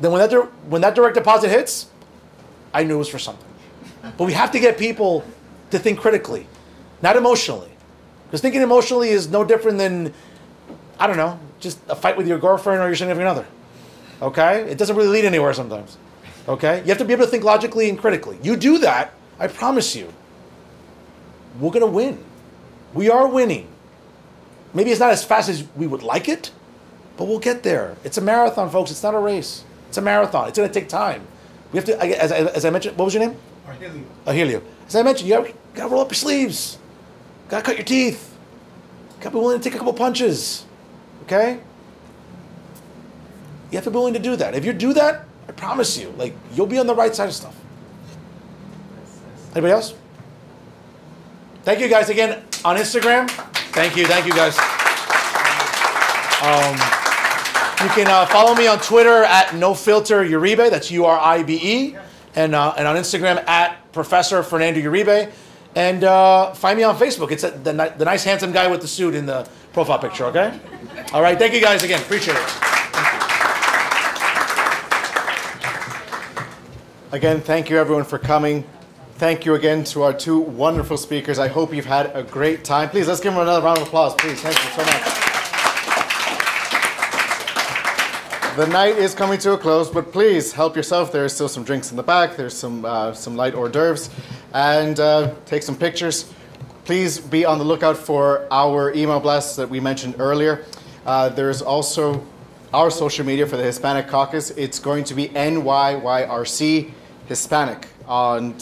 Then when that when that direct deposit hits, I knew it was for something. But we have to get people to think critically, not emotionally, because thinking emotionally is no different than I don't know, just a fight with your girlfriend or your significant other. Okay, it doesn't really lead anywhere sometimes. Okay, you have to be able to think logically and critically. You do that, I promise you, we're gonna win. We are winning. Maybe it's not as fast as we would like it, but we'll get there. It's a marathon, folks. It's not a race. It's a marathon. It's going to take time. We have to, I- as, I- as I mentioned, what was your name? Ahilio. As I mentioned, you got to roll up your sleeves. Got to cut your teeth. Got to be willing to take a couple punches. Okay? You have to be willing to do that. If you do that, I promise you, like you'll be on the right side of stuff. Anybody else? Thank you guys again on Instagram. Thank you, thank you guys. Um, you can uh, follow me on Twitter at no filter Uribe. That's U R I B E, and uh, and on Instagram at Professor Fernando Uribe, and uh, find me on Facebook. It's the the nice handsome guy with the suit in the profile picture. Okay. All right. Thank you guys again. Appreciate it. Again, thank you everyone for coming. Thank you again to our two wonderful speakers. I hope you've had a great time. Please, let's give them another round of applause, please. Thank you so much. The night is coming to a close, but please help yourself. There are still some drinks in the back. There's some uh, some light hors d'oeuvres, and uh, take some pictures. Please be on the lookout for our email blasts that we mentioned earlier. Uh, there's also our social media for the Hispanic Caucus. It's going to be NYYRC Hispanic on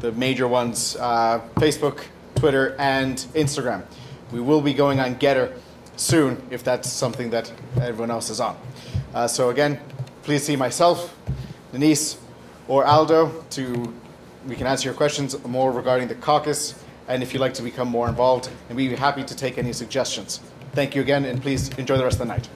the major ones uh, Facebook, Twitter, and Instagram. We will be going on Gettr soon if that's something that everyone else is on. Uh, so, again, please see myself, Denise, or Aldo to we can answer your questions more regarding the caucus and if you'd like to become more involved and we'd be happy to take any suggestions. Thank you again and please enjoy the rest of the night.